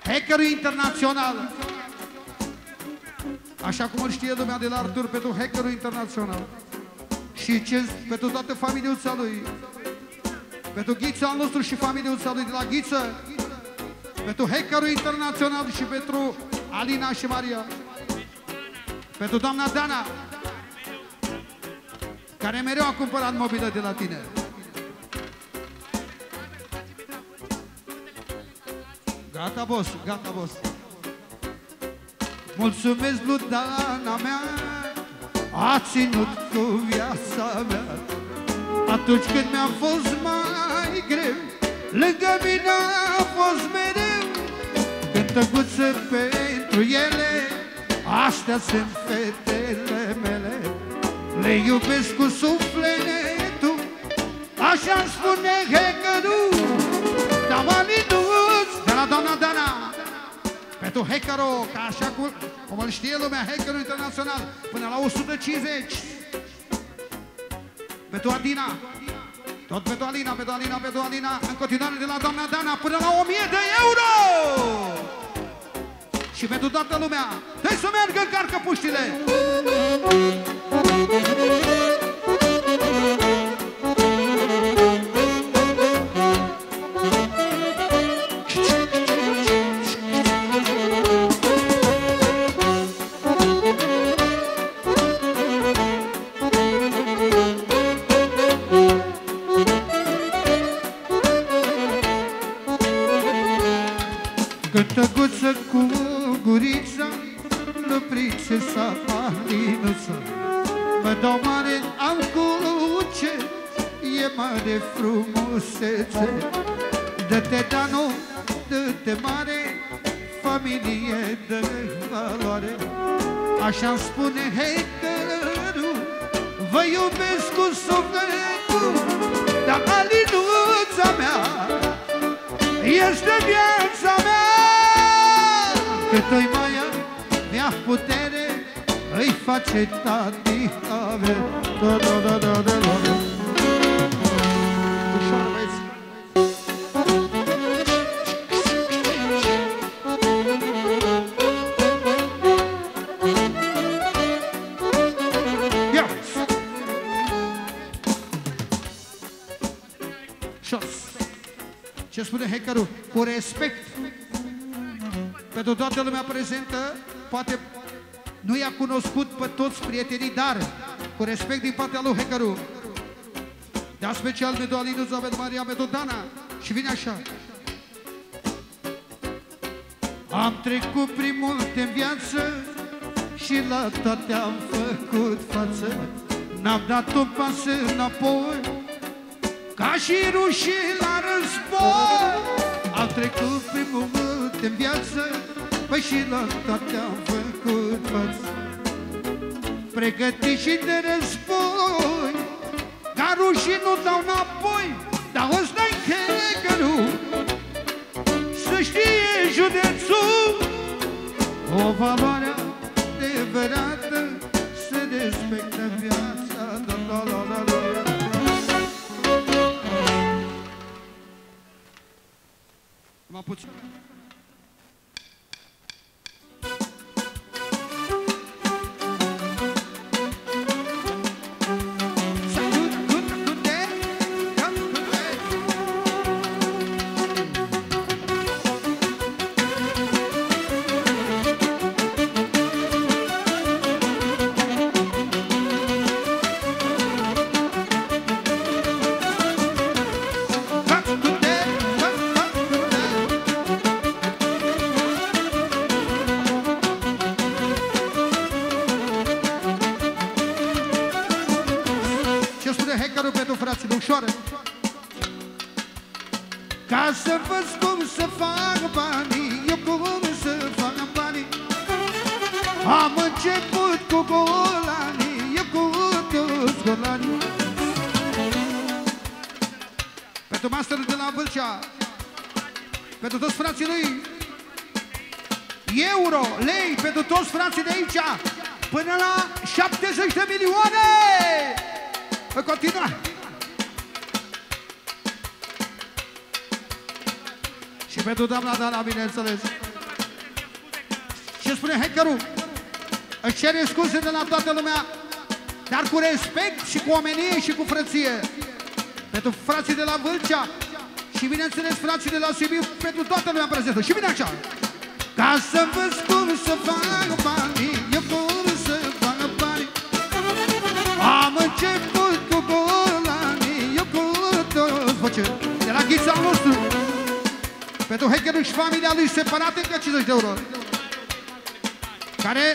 Hackerul internațional Așa cum îl știe lumea de la Artur pentru hackerul internațional. Și ce, pentru toată familiuța lui. Pentru Ghiță al nostru și familiuța lui de la Ghiță. Pentru hackerul internațional și pentru Alina și Maria. Pentru doamna Dana. Care mereu a cumpărat mobilă de la tine. Gata, boss, gata, boss. Mulțumesc lui Dana mea A ținut cu viața mea. Atunci când mi-a fost mai greu Lângă mine a fost mereu Cântăguță pentru ele. Astea sunt fetele mele Le iubesc cu sufletul. Așa-mi spune hecărul Dar mă de la doamna Dana pentru hackerul, ca așa cum, cum îl știe lumea, hackerul internațional, până la 150. Pentru Adina, tot pentru Alina, pentru Alina, pentru Alina, în continuare de la doamna Dana, până la 1000 de euro! Și pentru toată lumea, dă să meargă în carcă puștile! Prezentă, poate nu i-a cunoscut pe toți prietenii, dar cu respect din partea lui hackerul, dar special pentru Alinu Zabet Maria pentru Dana și vine așa. Am trecut prin multe în viață și la toate am făcut față. N-am dat un pas înapoi, ca și rușii la război. Am trecut prin multe în viață, păi și la toate am făcut față. Pregătit și de război, ca rușii nu dau înapoi, dar ăsta-i checărul. Să știe județul O valoare adevărată Se respectă viața da, la, la, la, la. Mă puțin pentru doamna Dana, bineînțeles. Ce spune hackerul? Își cere scuze de la toată lumea, dar cu respect și cu omenie și cu frăție. Pentru frații de la Vâlcea și, bineînțeles, frații de la Sibiu, pentru toată lumea prezentă. Și vine așa. Ca să văd cum să fac banii, eu cum să fac banii. Am început cu golanii, eu cu toți voce. De la ghița al nostru. Pentru hackerul și familia lui separate încă 50 de euro. Care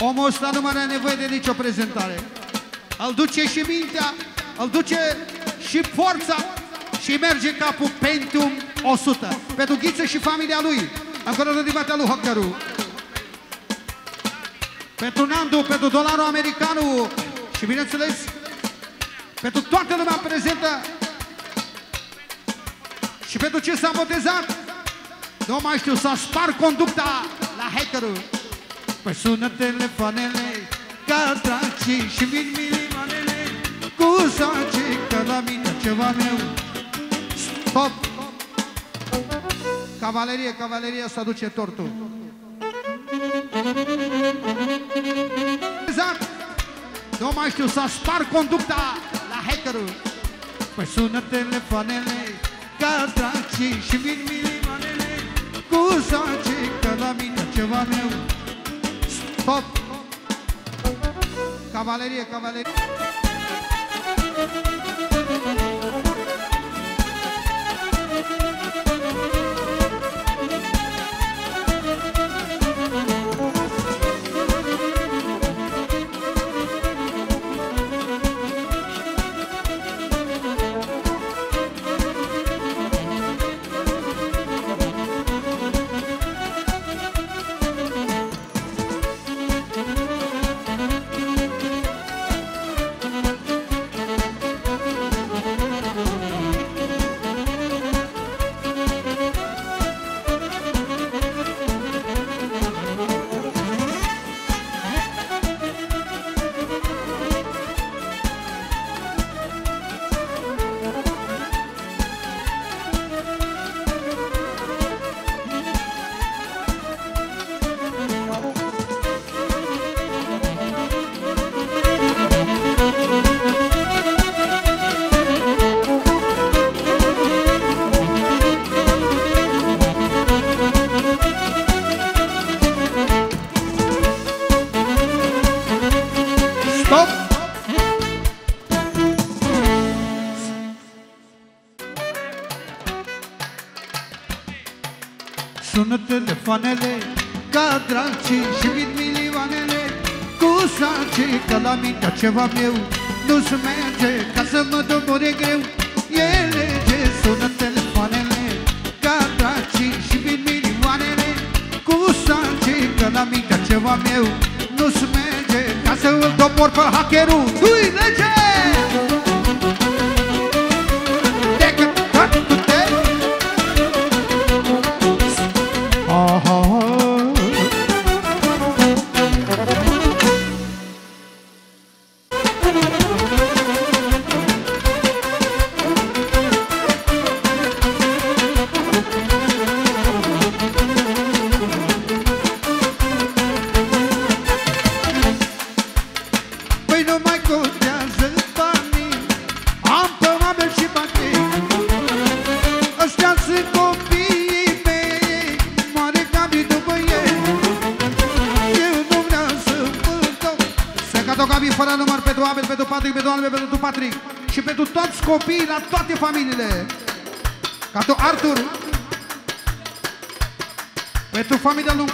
omul ăsta nu mai are nevoie de nicio prezentare. Îl duce și mintea, îl duce și forța și merge capul Pentium 100. Pentru Ghiță și familia lui. Acolo de partea lui hackerul. Pentru Nandu, pentru dolarul americanu și bineînțeles pentru toată lumea prezentă și pentru ce s-a botezat? Nu mai știu, s-a spart conducta la hackerul. Păi sună telefoanele ca dracii și vin milioanele cu sace că la mine ceva meu. Stop! Cavalerie, cavalerie, să duce tortul. Exact! Nu mai știu, s-a spart conducta la hackerul. Păi sună telefoanele ca dracii și vin milioanele cu sace că la mine ceva meu. Stop! Cavalerie, cavalerie. Telefoanele ca dragi și vin milioanele Cu sace că la mintea ceva meu Nu-ți merge ca să mă domore greu. E lege, sună telefoanele ca dragi și vin milioanele Cu sace că la mintea ceva meu Nu-ți merge ca să îl domor pe hackerul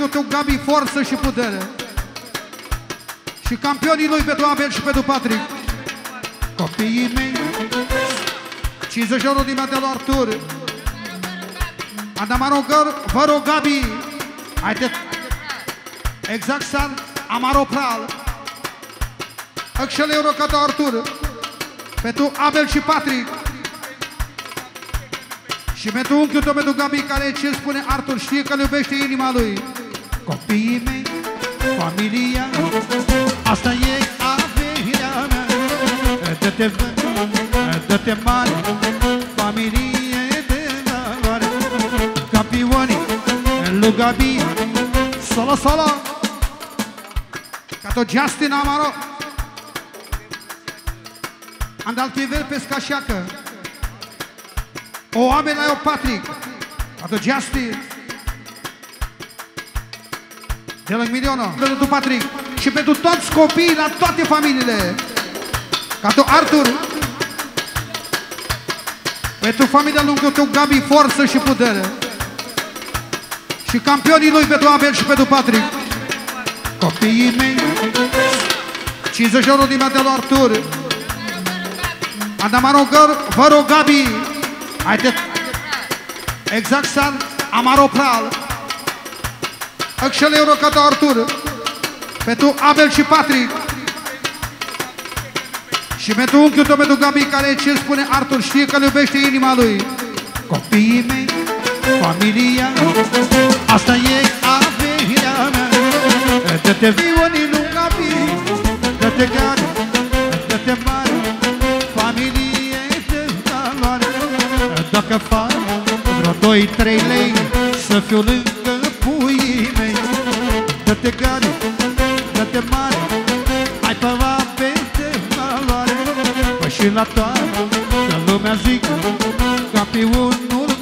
familia lungă tău Gabi, forță și putere și campionii lui pentru Abel și pentru Patrick. Copiii mei, 50 euro din partea lui Artur. Adamarogăr, vă rog Gabi, haide, exact san, Amaropral. Axel euro către Artur, pentru Abel și Patrick. Și pentru unchiul tău, pentru Gabi, care ce spune Artur, știe că îl iubește inima lui. Copiii mei, familia, asta e averea mea. Dă-te vânt, dă-te mare, familie de valoare. Campionii, lui Gabi, solo, solo. Ca tot Justin Amaro. Andaltivel pe scașeacă. O oameni la eu Patrick. Ca tot Justin. De lângă milionul, pentru Patrick și pentru toți copiii la toate familiile. Ca tu Artur, pentru familia lungă tău Gabi, forță și putere. Și campionii lui pentru Abel și pentru Patrick. Copiii mei, 50 euro din partea lui Artur. Adamarogăr, vă rog Gabi, haide, exact san, Amaropral. Axel euro către Artur. Pentru Abel și Patrick. Și pentru unchiul tău, pentru Gabi Care ce spune Artur Știe că îl iubește inima lui. Copiii mei, familia Asta e averea mea. Dă-te vionii lui Gabi Dă-te gare, dă-te mare Familie de valoare Dacă fac vreo 2-3 lei Să fiu lângă puii mei Dă-te gare, dă-te mare Ai pe ape de valoare. Păi și la toată lumea zic Campionul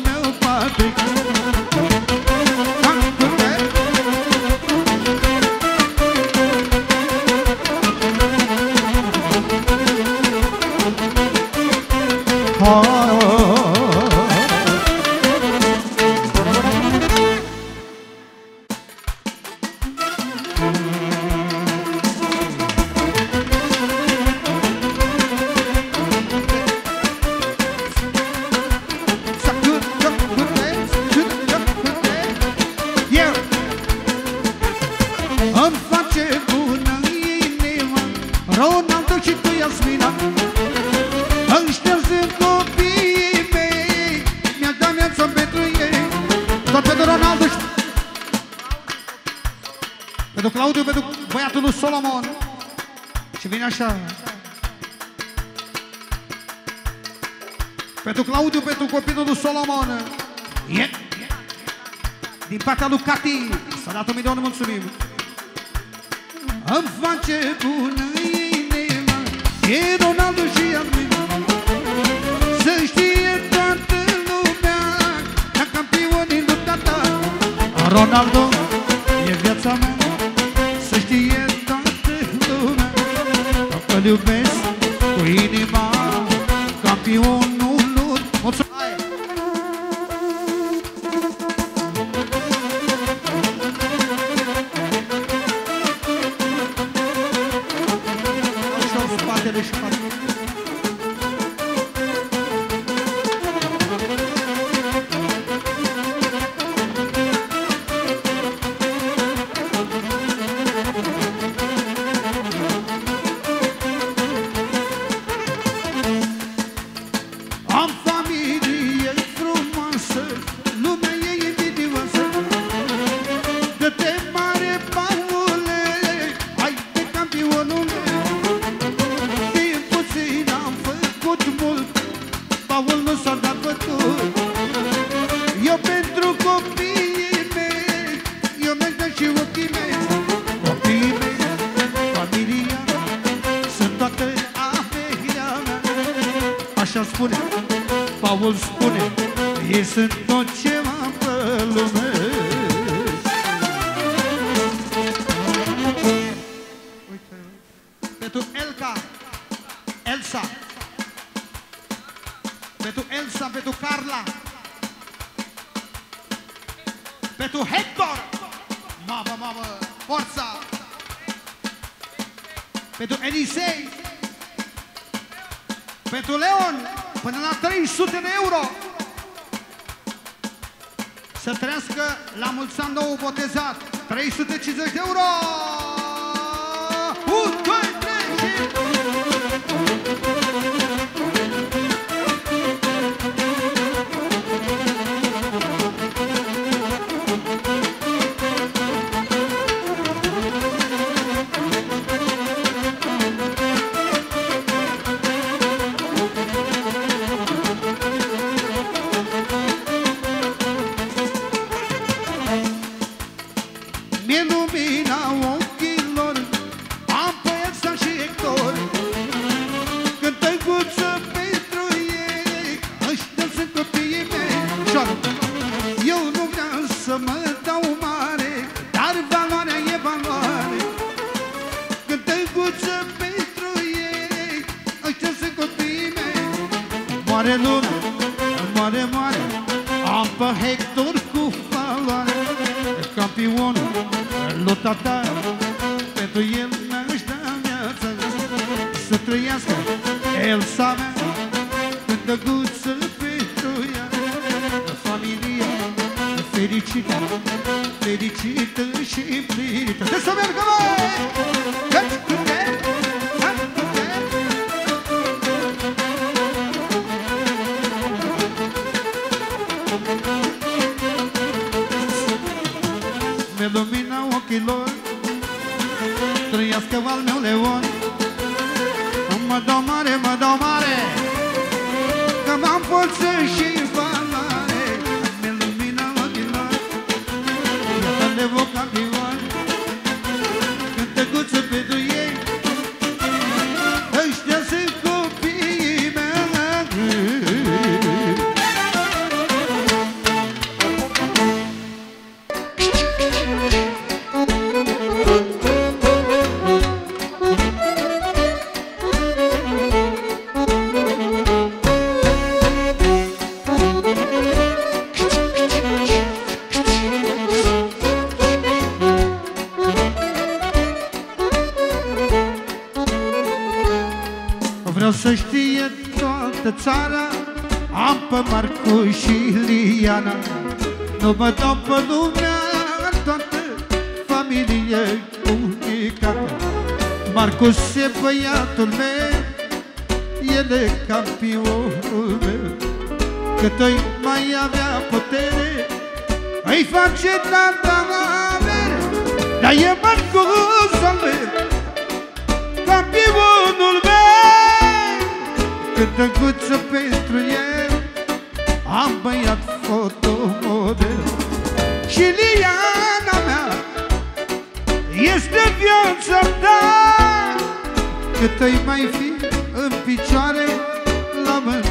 meu Patrick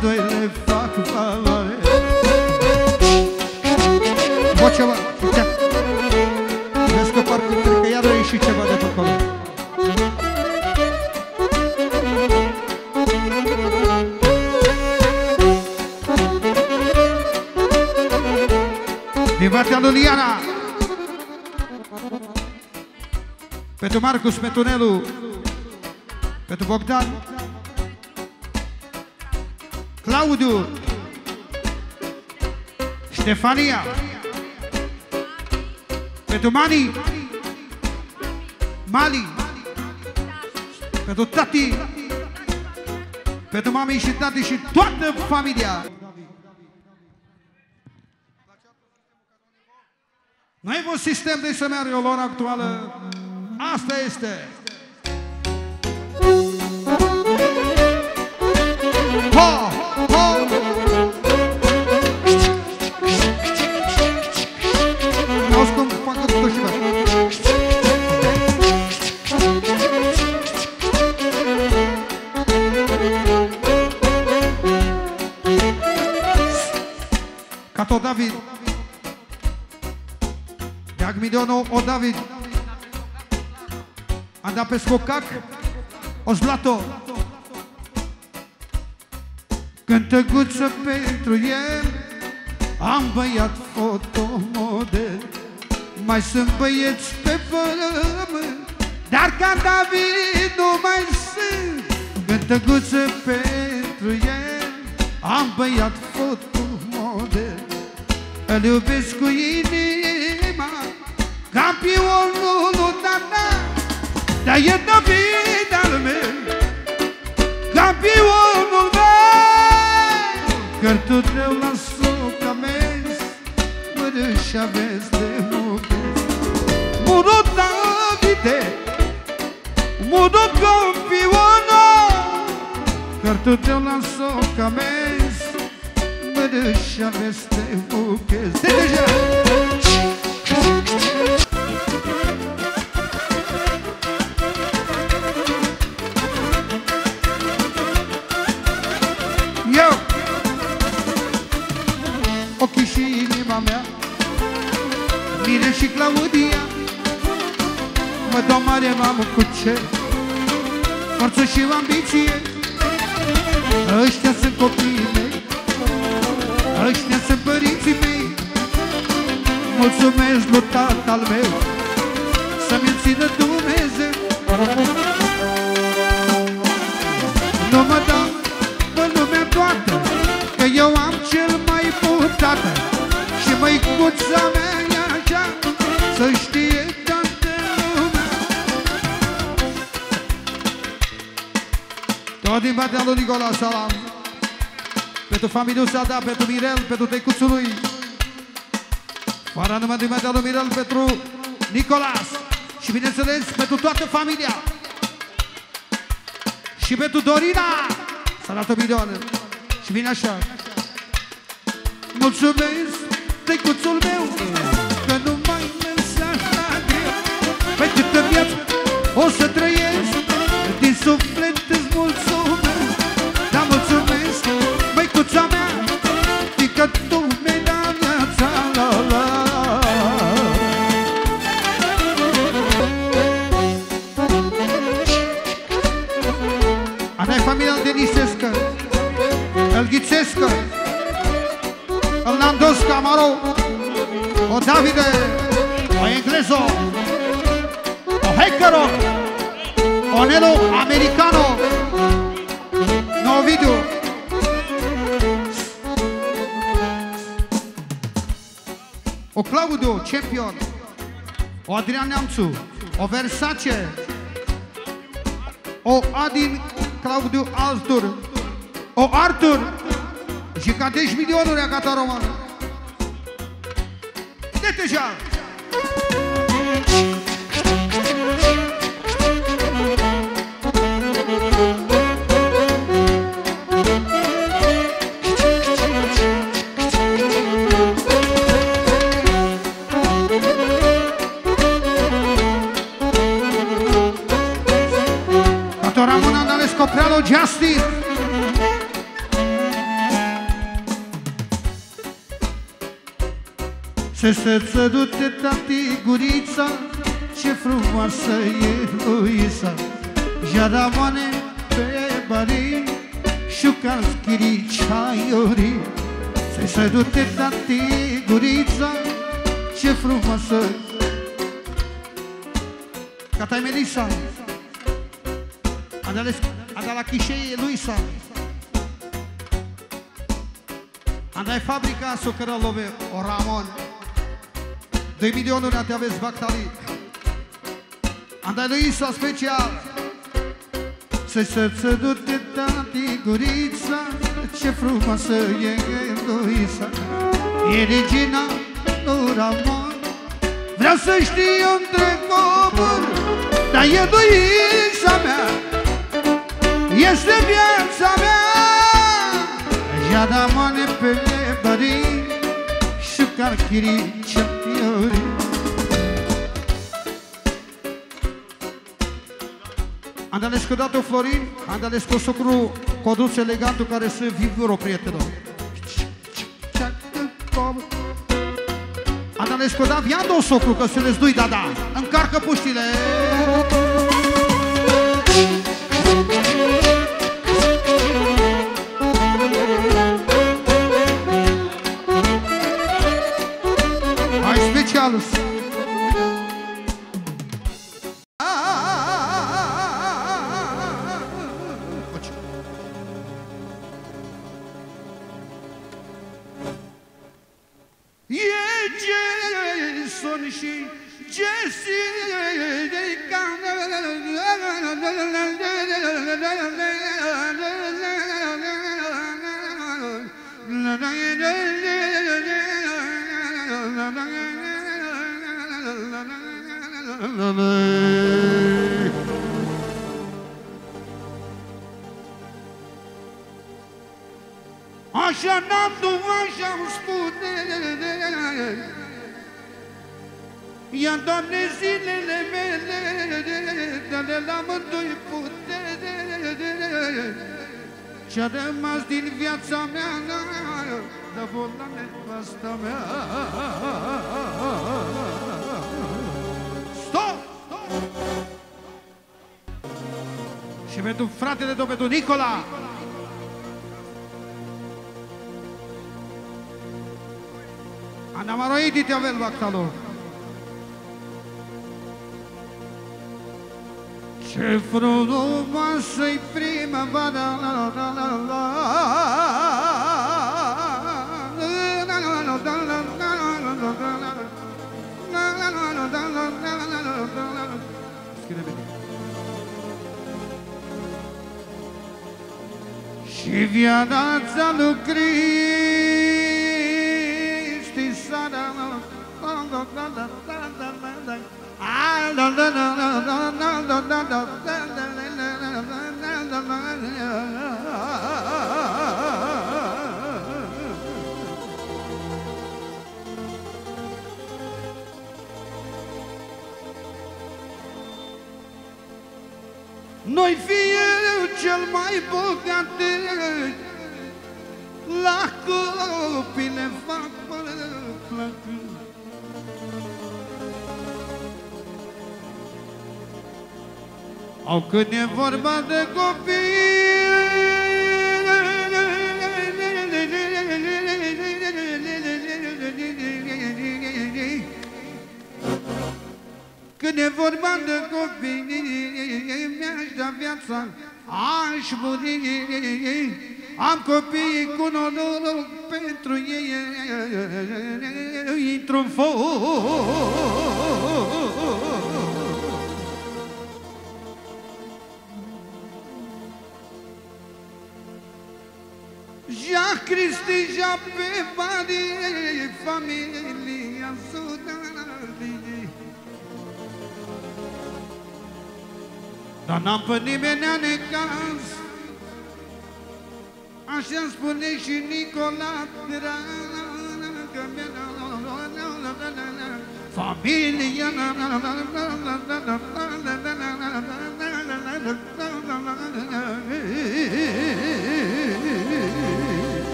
doi le fac valoare. Bă, ceva, da Vezi că parcă cred că iar a ieșit ceva de pe acolo Din partea lui Liana. Pentru Marcus Metunelu Pentru Bogdan. Claudiu. Ștefania. Pentru Mani Mali. Pentru tati. Pentru mami și tati și toată familia. Noi un sistem de semeare, o lor actuală. Asta este! Jak milionów o Dawid. A da pe skocac o zlato. Cântăguță pentru el Am băiat fotomodel Mai sunt băieți pe pământ Dar ca David nu mai sunt Cântăguță pentru el Am băiat fotomodel Îl iubesc cu inima Campionul lui Tata Dar e David al meu. Campionul meu Cărtul tău la soca mens Mără și aveți de mobes Muro Davide Muro campiono Cărtul tău la soca mens Mără și aveți de mobes De deja! Eu mare mamă cu ce? Forță și ambiție. Ăștia sunt copiii mei. Ăștia sunt părinții mei. Mulțumesc lui tatăl meu. Să-mi țină Dumnezeu. Nu mă dau pe lumea toată Că eu am cel mai bun tată. Și măicuța mea e așa Să Tot din partea lui Nicola Salam. Pentru familiuța da, pentru Mirel, pentru tăicuțul lui. Fără numai din partea lui Mirel, pentru Nicolas Și bineînțeles, pentru toată familia. Și pentru Dorina. S-a dat o milioană Și vine așa. Mulțumesc, tăicuțul meu Că nu mai lăsat la greu Pe câtă viață o să trăiesc Din suflet îți mulțumesc Da, mulțumesc, măicuța mea Fică tu mi-ai dat viața la la. Ana e familia Denisescă El Ghițescă El Nandoscă, Amaro O Davide O Englezo O Hackero O Nelo Americano No video O Claudio, champion! O Adrian Neamțu O Versace! O Adin Claudiu Altur, o Artur! Și ca 10 milionuri a gata romană. De deja! Frumoasă e Luisa. Jara moane pe bari Șucan schiricea iori Se se dute tati gurița Ce frumoasă. Cata Melissa Andale, andale la Chișei Luisa. Andai fabrica Socărălove, o Ramon. 2 milionuri te aveți Bactali Andai Luisa special. Să să să du-te tati gurița Ce frumoasă e Luisa. E regina lui Ramon Vreau să știu între copuri Dar e Luisa mea. Este viața mea. Jada mane pe bări Și carchirii Andalescu Datu Florin, Andalescu Socru Coduț Elegantul care să vivură, prietenilor. Andalescu Bogdanescu, da, via do socru, că se le zdui, da, da. Încarcă puștile. Hai tău, pentru Nicola Anamaroidi te avel vaktalo. Ce frumoasă-i primăvara la la la la la Scrie bine. Și viața lui Cristi sara Noi Au când e vorba de copii. Când e vorba de copii Mi-aș da viața Aș muri. Am copii cu noroc Pentru ei Intru-n foc Já Cristi já prepare família saudade Dar n-am pe nimeni necaz Așa spune și Nicola dragă mea Familia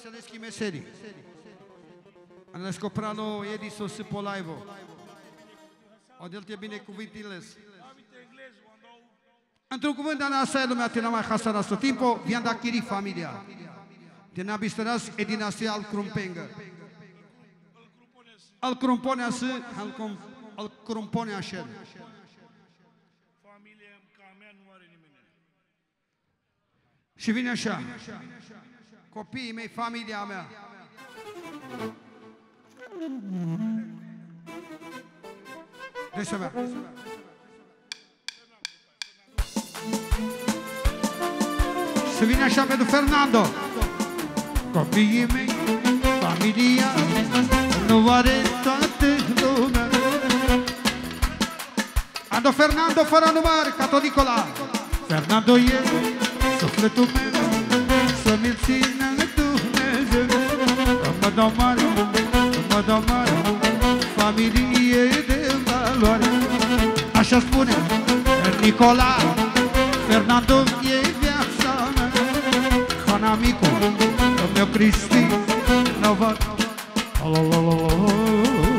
Vasilevski Meseri. Hanno scoprato ieri su Sipo Live. Ho detto bine cuvintiles. Într-un cuvânt, dar asta e lumea, te mai hasa la timpo, vian da chiri familia. Te n-a bisteras e dinastia al Crumpengă. Al Crumpone asă, al, cum, al Crumpone așa. Familie ca a mea nu are nimeni. Și vine așa. Copiii mei, familia mea. Deci să mea. Să vine așa pentru Fernando. Copiii mei, familia, nu are toată lumea. Ando Fernando fără număr, catolicola. Fernando e sufletul meu, să mi-l țină Dumnezeu. Mă dau mare, mă dau mare, familie de valoare. Așa spune Nicola, Fernando e viața mea. Hanamico, meu Cristi, nu văd La, la, la, la, la.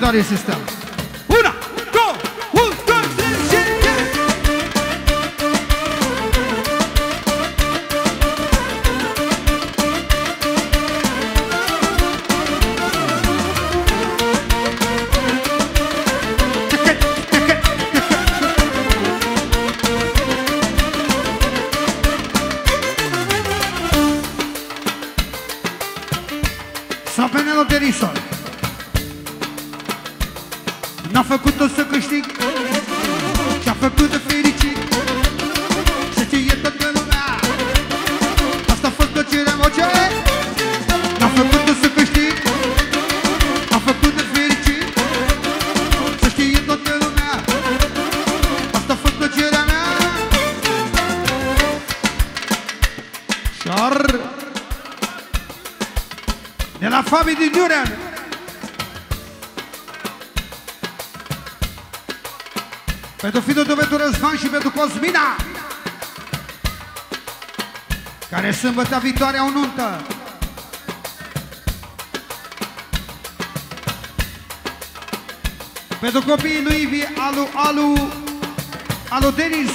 adoro esse estado. Sâmbătă viitoare au nuntă! Pentru copiii lui Ivi, alu, alu, alu Denis,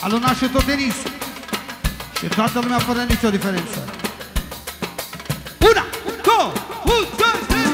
alu nașul tot Denis. Și toată lumea fără nicio diferență. Una, două, un, doi, trei!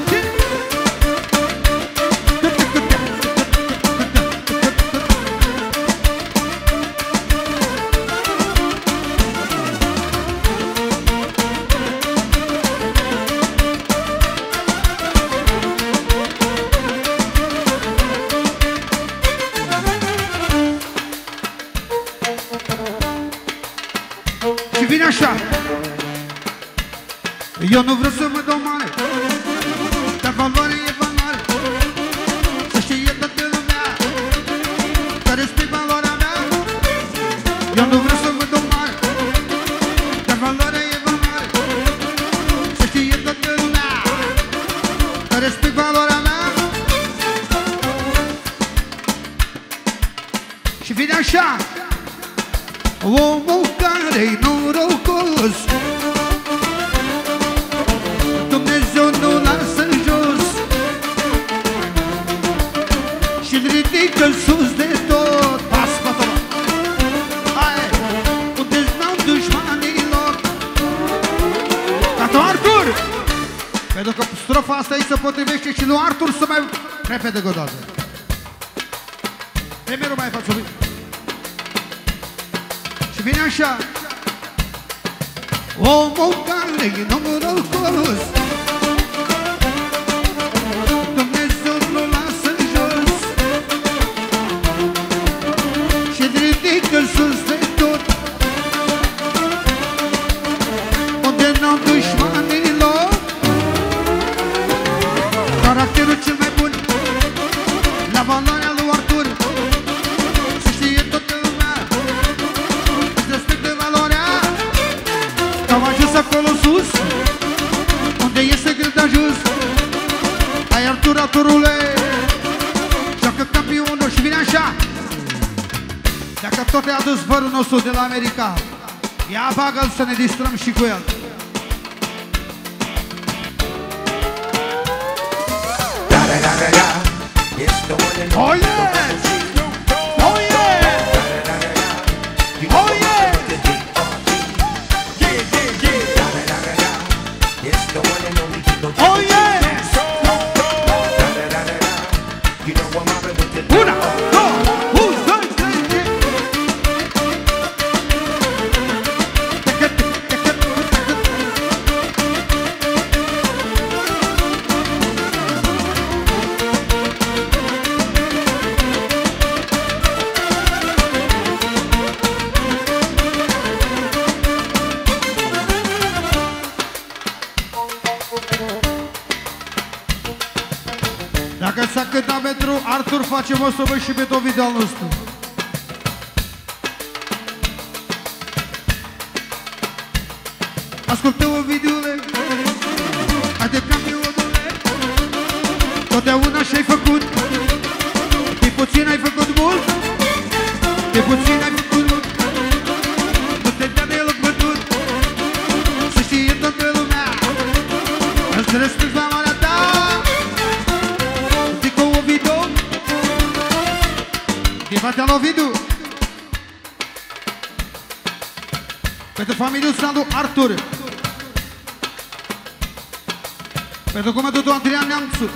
Andrian Neamțu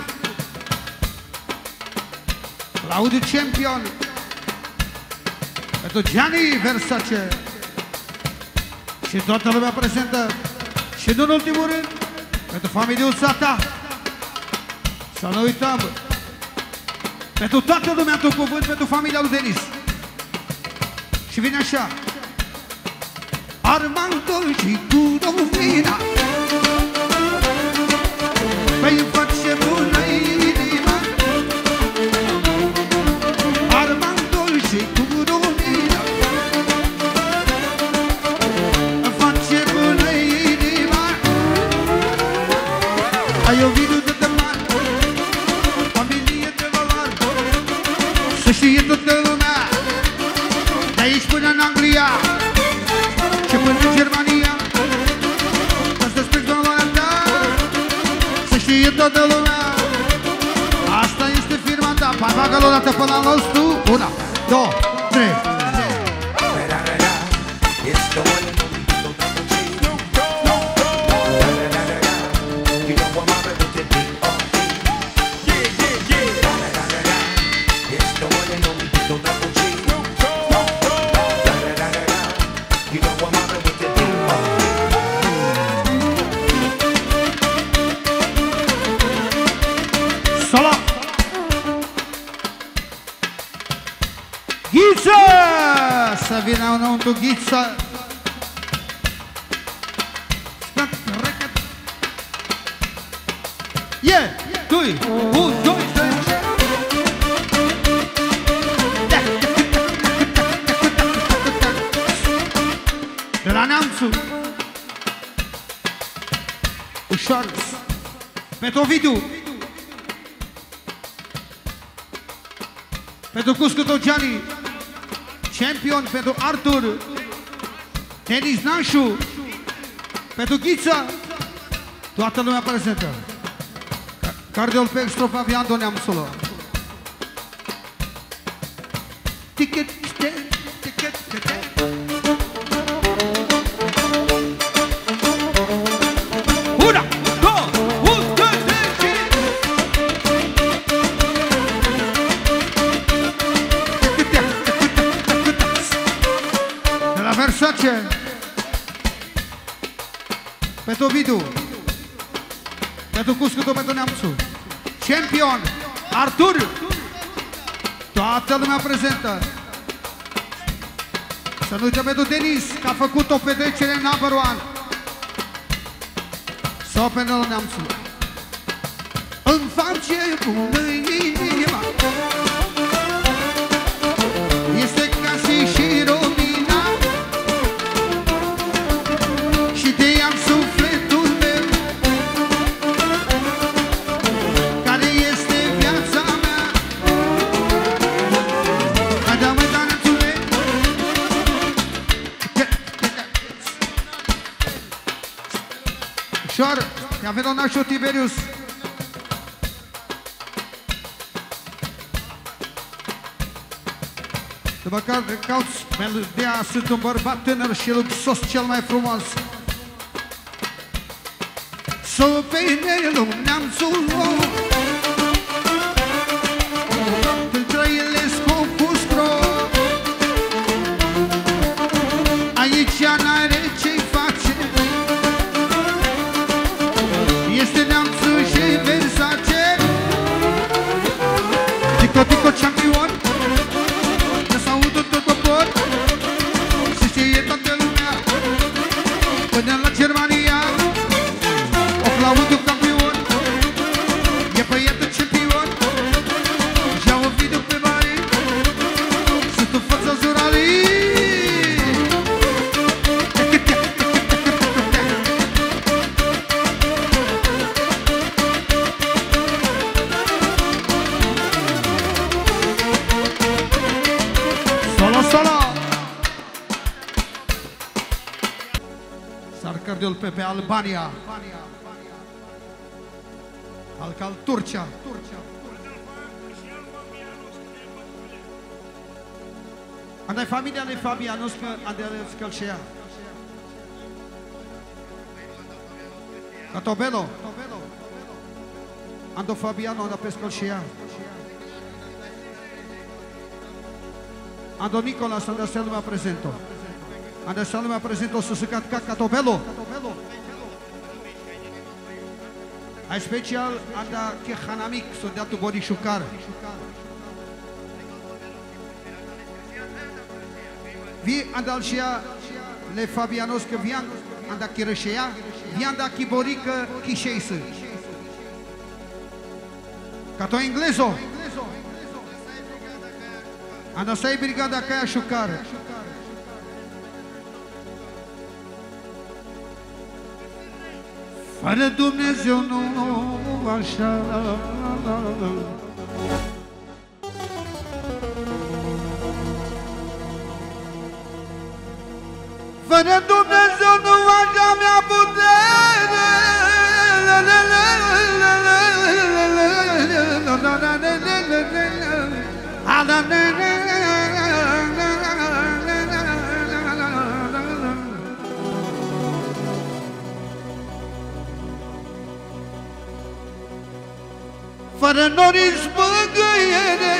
Claudiu Champion. Pentru Gianni Versace. Și toată lumea prezentă. Și nu în ultimul rând Pentru familiul Sata. Să nu uităm. Pentru toată lumea tu cuvânt Pentru familia lui Denis. Și vine așa. Armando și cu Domina Păi toată lumea. Asta este firma ta. Hai bagă-l o dată până la nostru. Una, două, trei Să vină înăuntru Ghiță Yeah, doi, un, doi, trei De la Neamțu Ușor Pentru Ovidiu Pentru Cuscutul Gianni Champion pentru Artur Denis Nașu Pentru Ghiță Toată lumea prezentă. Ca- Cardiol pe strofa Viando Neamțului Ticket, ticket, Pentru Ovidiu Pentru Cuscutul pentru Neamțu Champion Artur. Toată lumea prezentă. Să nu uităm pentru Denis Că a făcut o petrecere number one. Sau pentru Neamțu Îmi face bună inima te avem nașul Tiberius. După care cauți melodia Sunt un bărbat tânăr și luxos cel mai frumos. Să pe nelul începe pe Albania, Alcal Turcia. A noi familia ne familia noastră a de scălșea. Catobelo. Ando Fabiano da pescolșea. Ando Nicolas, ando să lumea prezento. Ando să lumea prezento, susucat ca Catobelo. Catobelo. Ai special anda ke hanamik so datu bori shukar. Vi andalshia le Fabianos ke vian anda kireshia vian da kibori ke kisheisa. Cato inglezo. Anda sai brigada caia chucar. Fără Dumnezeu nu așa Fără Dumnezeu nu așa mea putere Fără nori zbăgăiere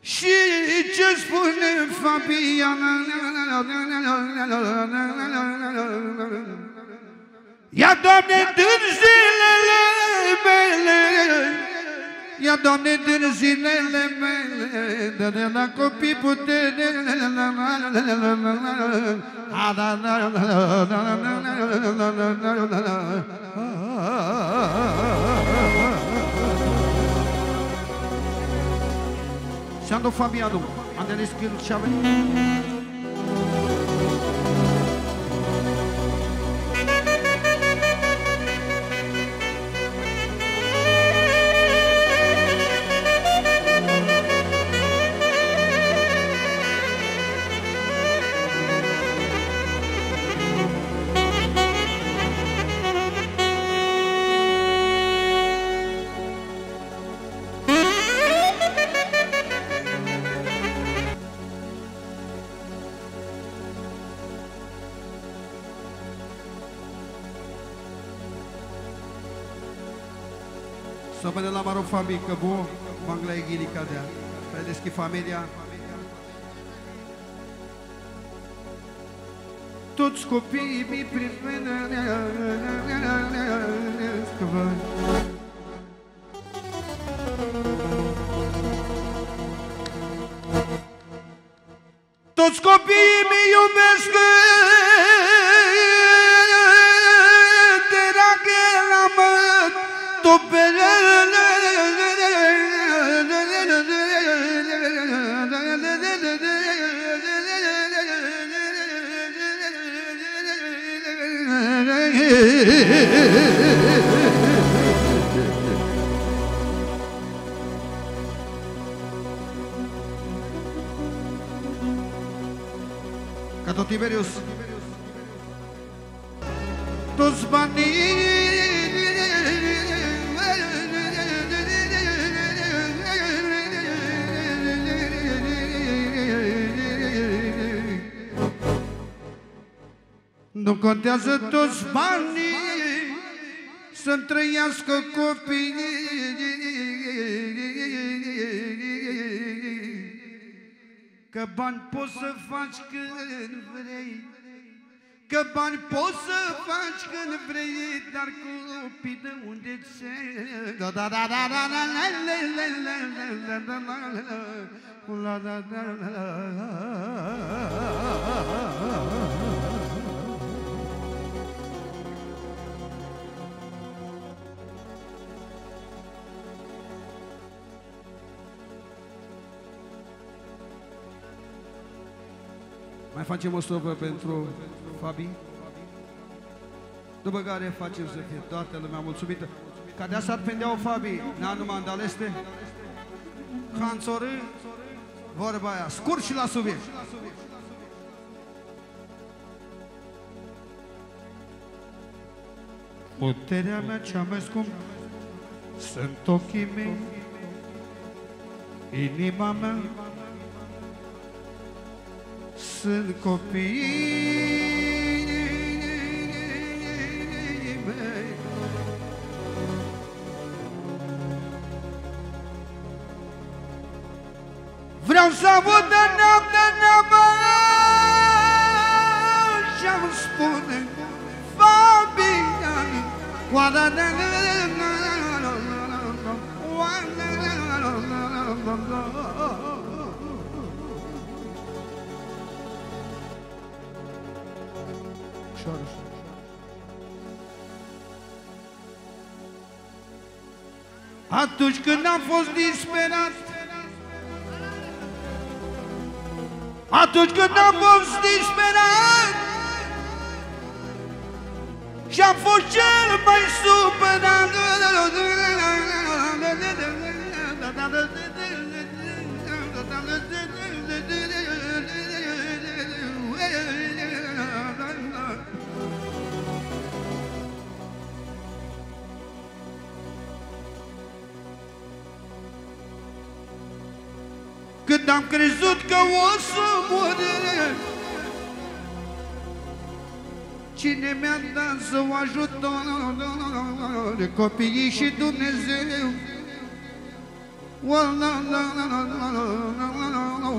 Și ce spune Fabiana Ia, Doamne, din zilele mele, Ia, Doamne, din zilele mele, de, de la copii putere, Și-am dat familia lui, am deles que ele chama. famille que vous, Bangla Egili Kadea. Familia... Toți copiii mi prin mână Toți copiii mi iubesc De la ghelamă Topelele Cato Tiberius. Dos banis. Nu contează toți banii Să-mi trăiască copiii Că bani poți să faci când vrei Că bani poți să faci când vrei Dar copii de unde ți Da da da da da da la la la la la la la la la Mai Mai facem o strofă pentru Fabi. După care facem să fie toată lumea mulțumită. Ca de asta ar pendeau Fabi, n-a numai andaleste. Canțorâ, vorba aia, scurt și la subiect. Puterea mea cea mai scumpă sunt ochii mei, inima mea, sunt copiii mei. Vreau să aud de noapte neamă și-am spune Fabian, coada de Ușor, ușor. Atunci când am fost disperat Atunci când am fost disperat Și am fost cel mai supărat Când am crezut că o să mor Cine mi-a dat să o ajutor Copiii și Dumnezeu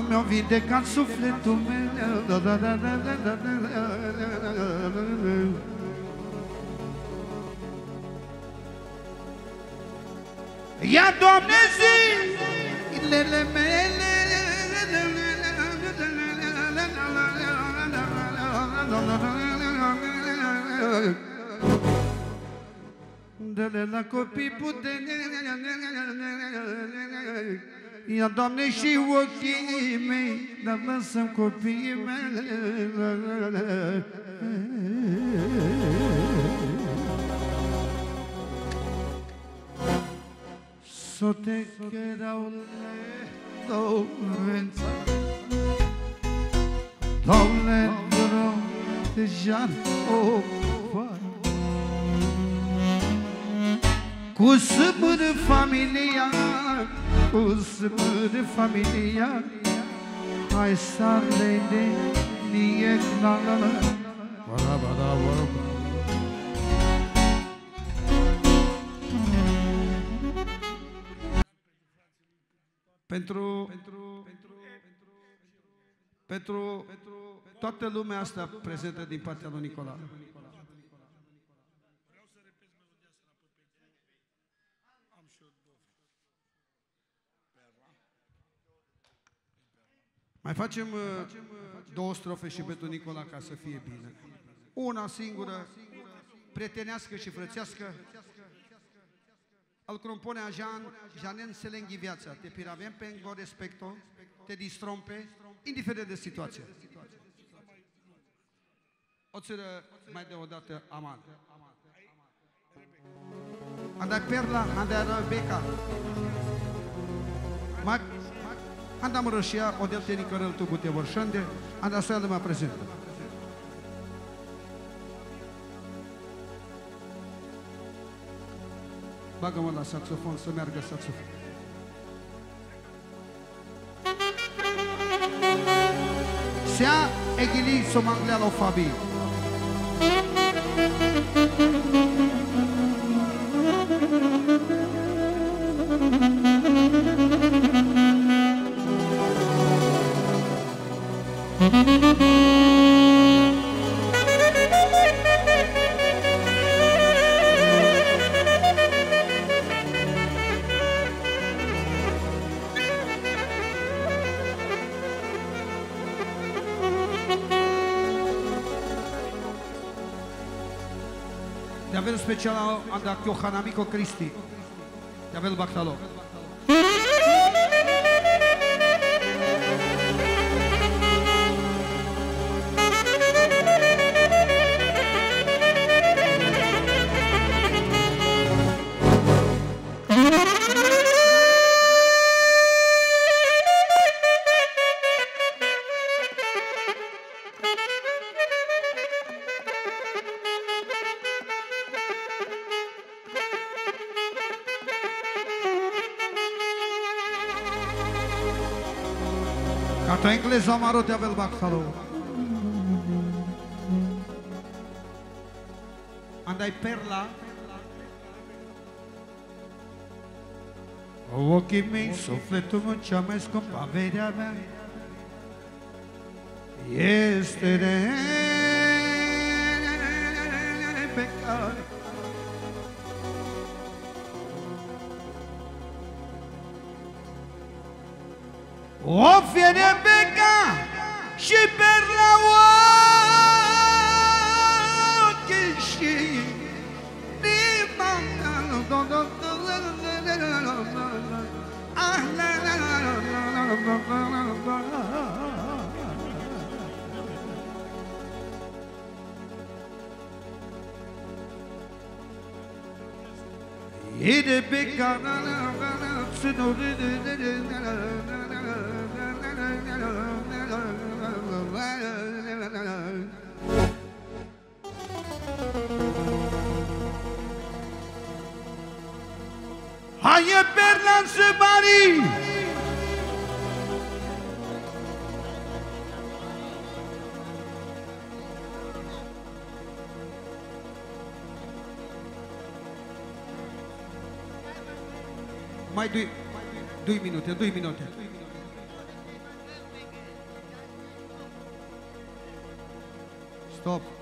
Mi-au vindecat sufletul meu Ia, Doamne, zilele mele Dă-le la copii putere Ia, Doamne, și ochii mei Dar lăsăm copiii mei So te erau dovența Doamne, drum de jar o Cu sâmbă de familia Cu sâmbă de familia Hai să le de nie knala Bara bara bara pentru, pentru, pentru, pentru, pentru toată lumea asta prezentă din partea lui Nicola. Mai facem uh, două strofe și pentru Nicola ca să fie bine. Una singură, prietenească și frățească, îl compone a Jean, Janen se lenghi viața, te piravem pe îngo respecto, te distrompe, indiferent de situație. O țără mai de o dată aman. Andai perla, andai Rebecca. Mai andam rășia, o del teni cărăl tu bute vorșande, andai soială mă prezentă. Bagă-mă la saxofon să meargă saxofon. Sea egili somanglea la Fabi. special al anda Yohanan Miko Kristi. Ja veľmi bach inglez amaro te avel baksalo. Andai perla. Ochii mei, sufletul meu, cea mai scumpă averea mea Este de Hayır Berlan Sübari. Doi minute, doi minute. Stop.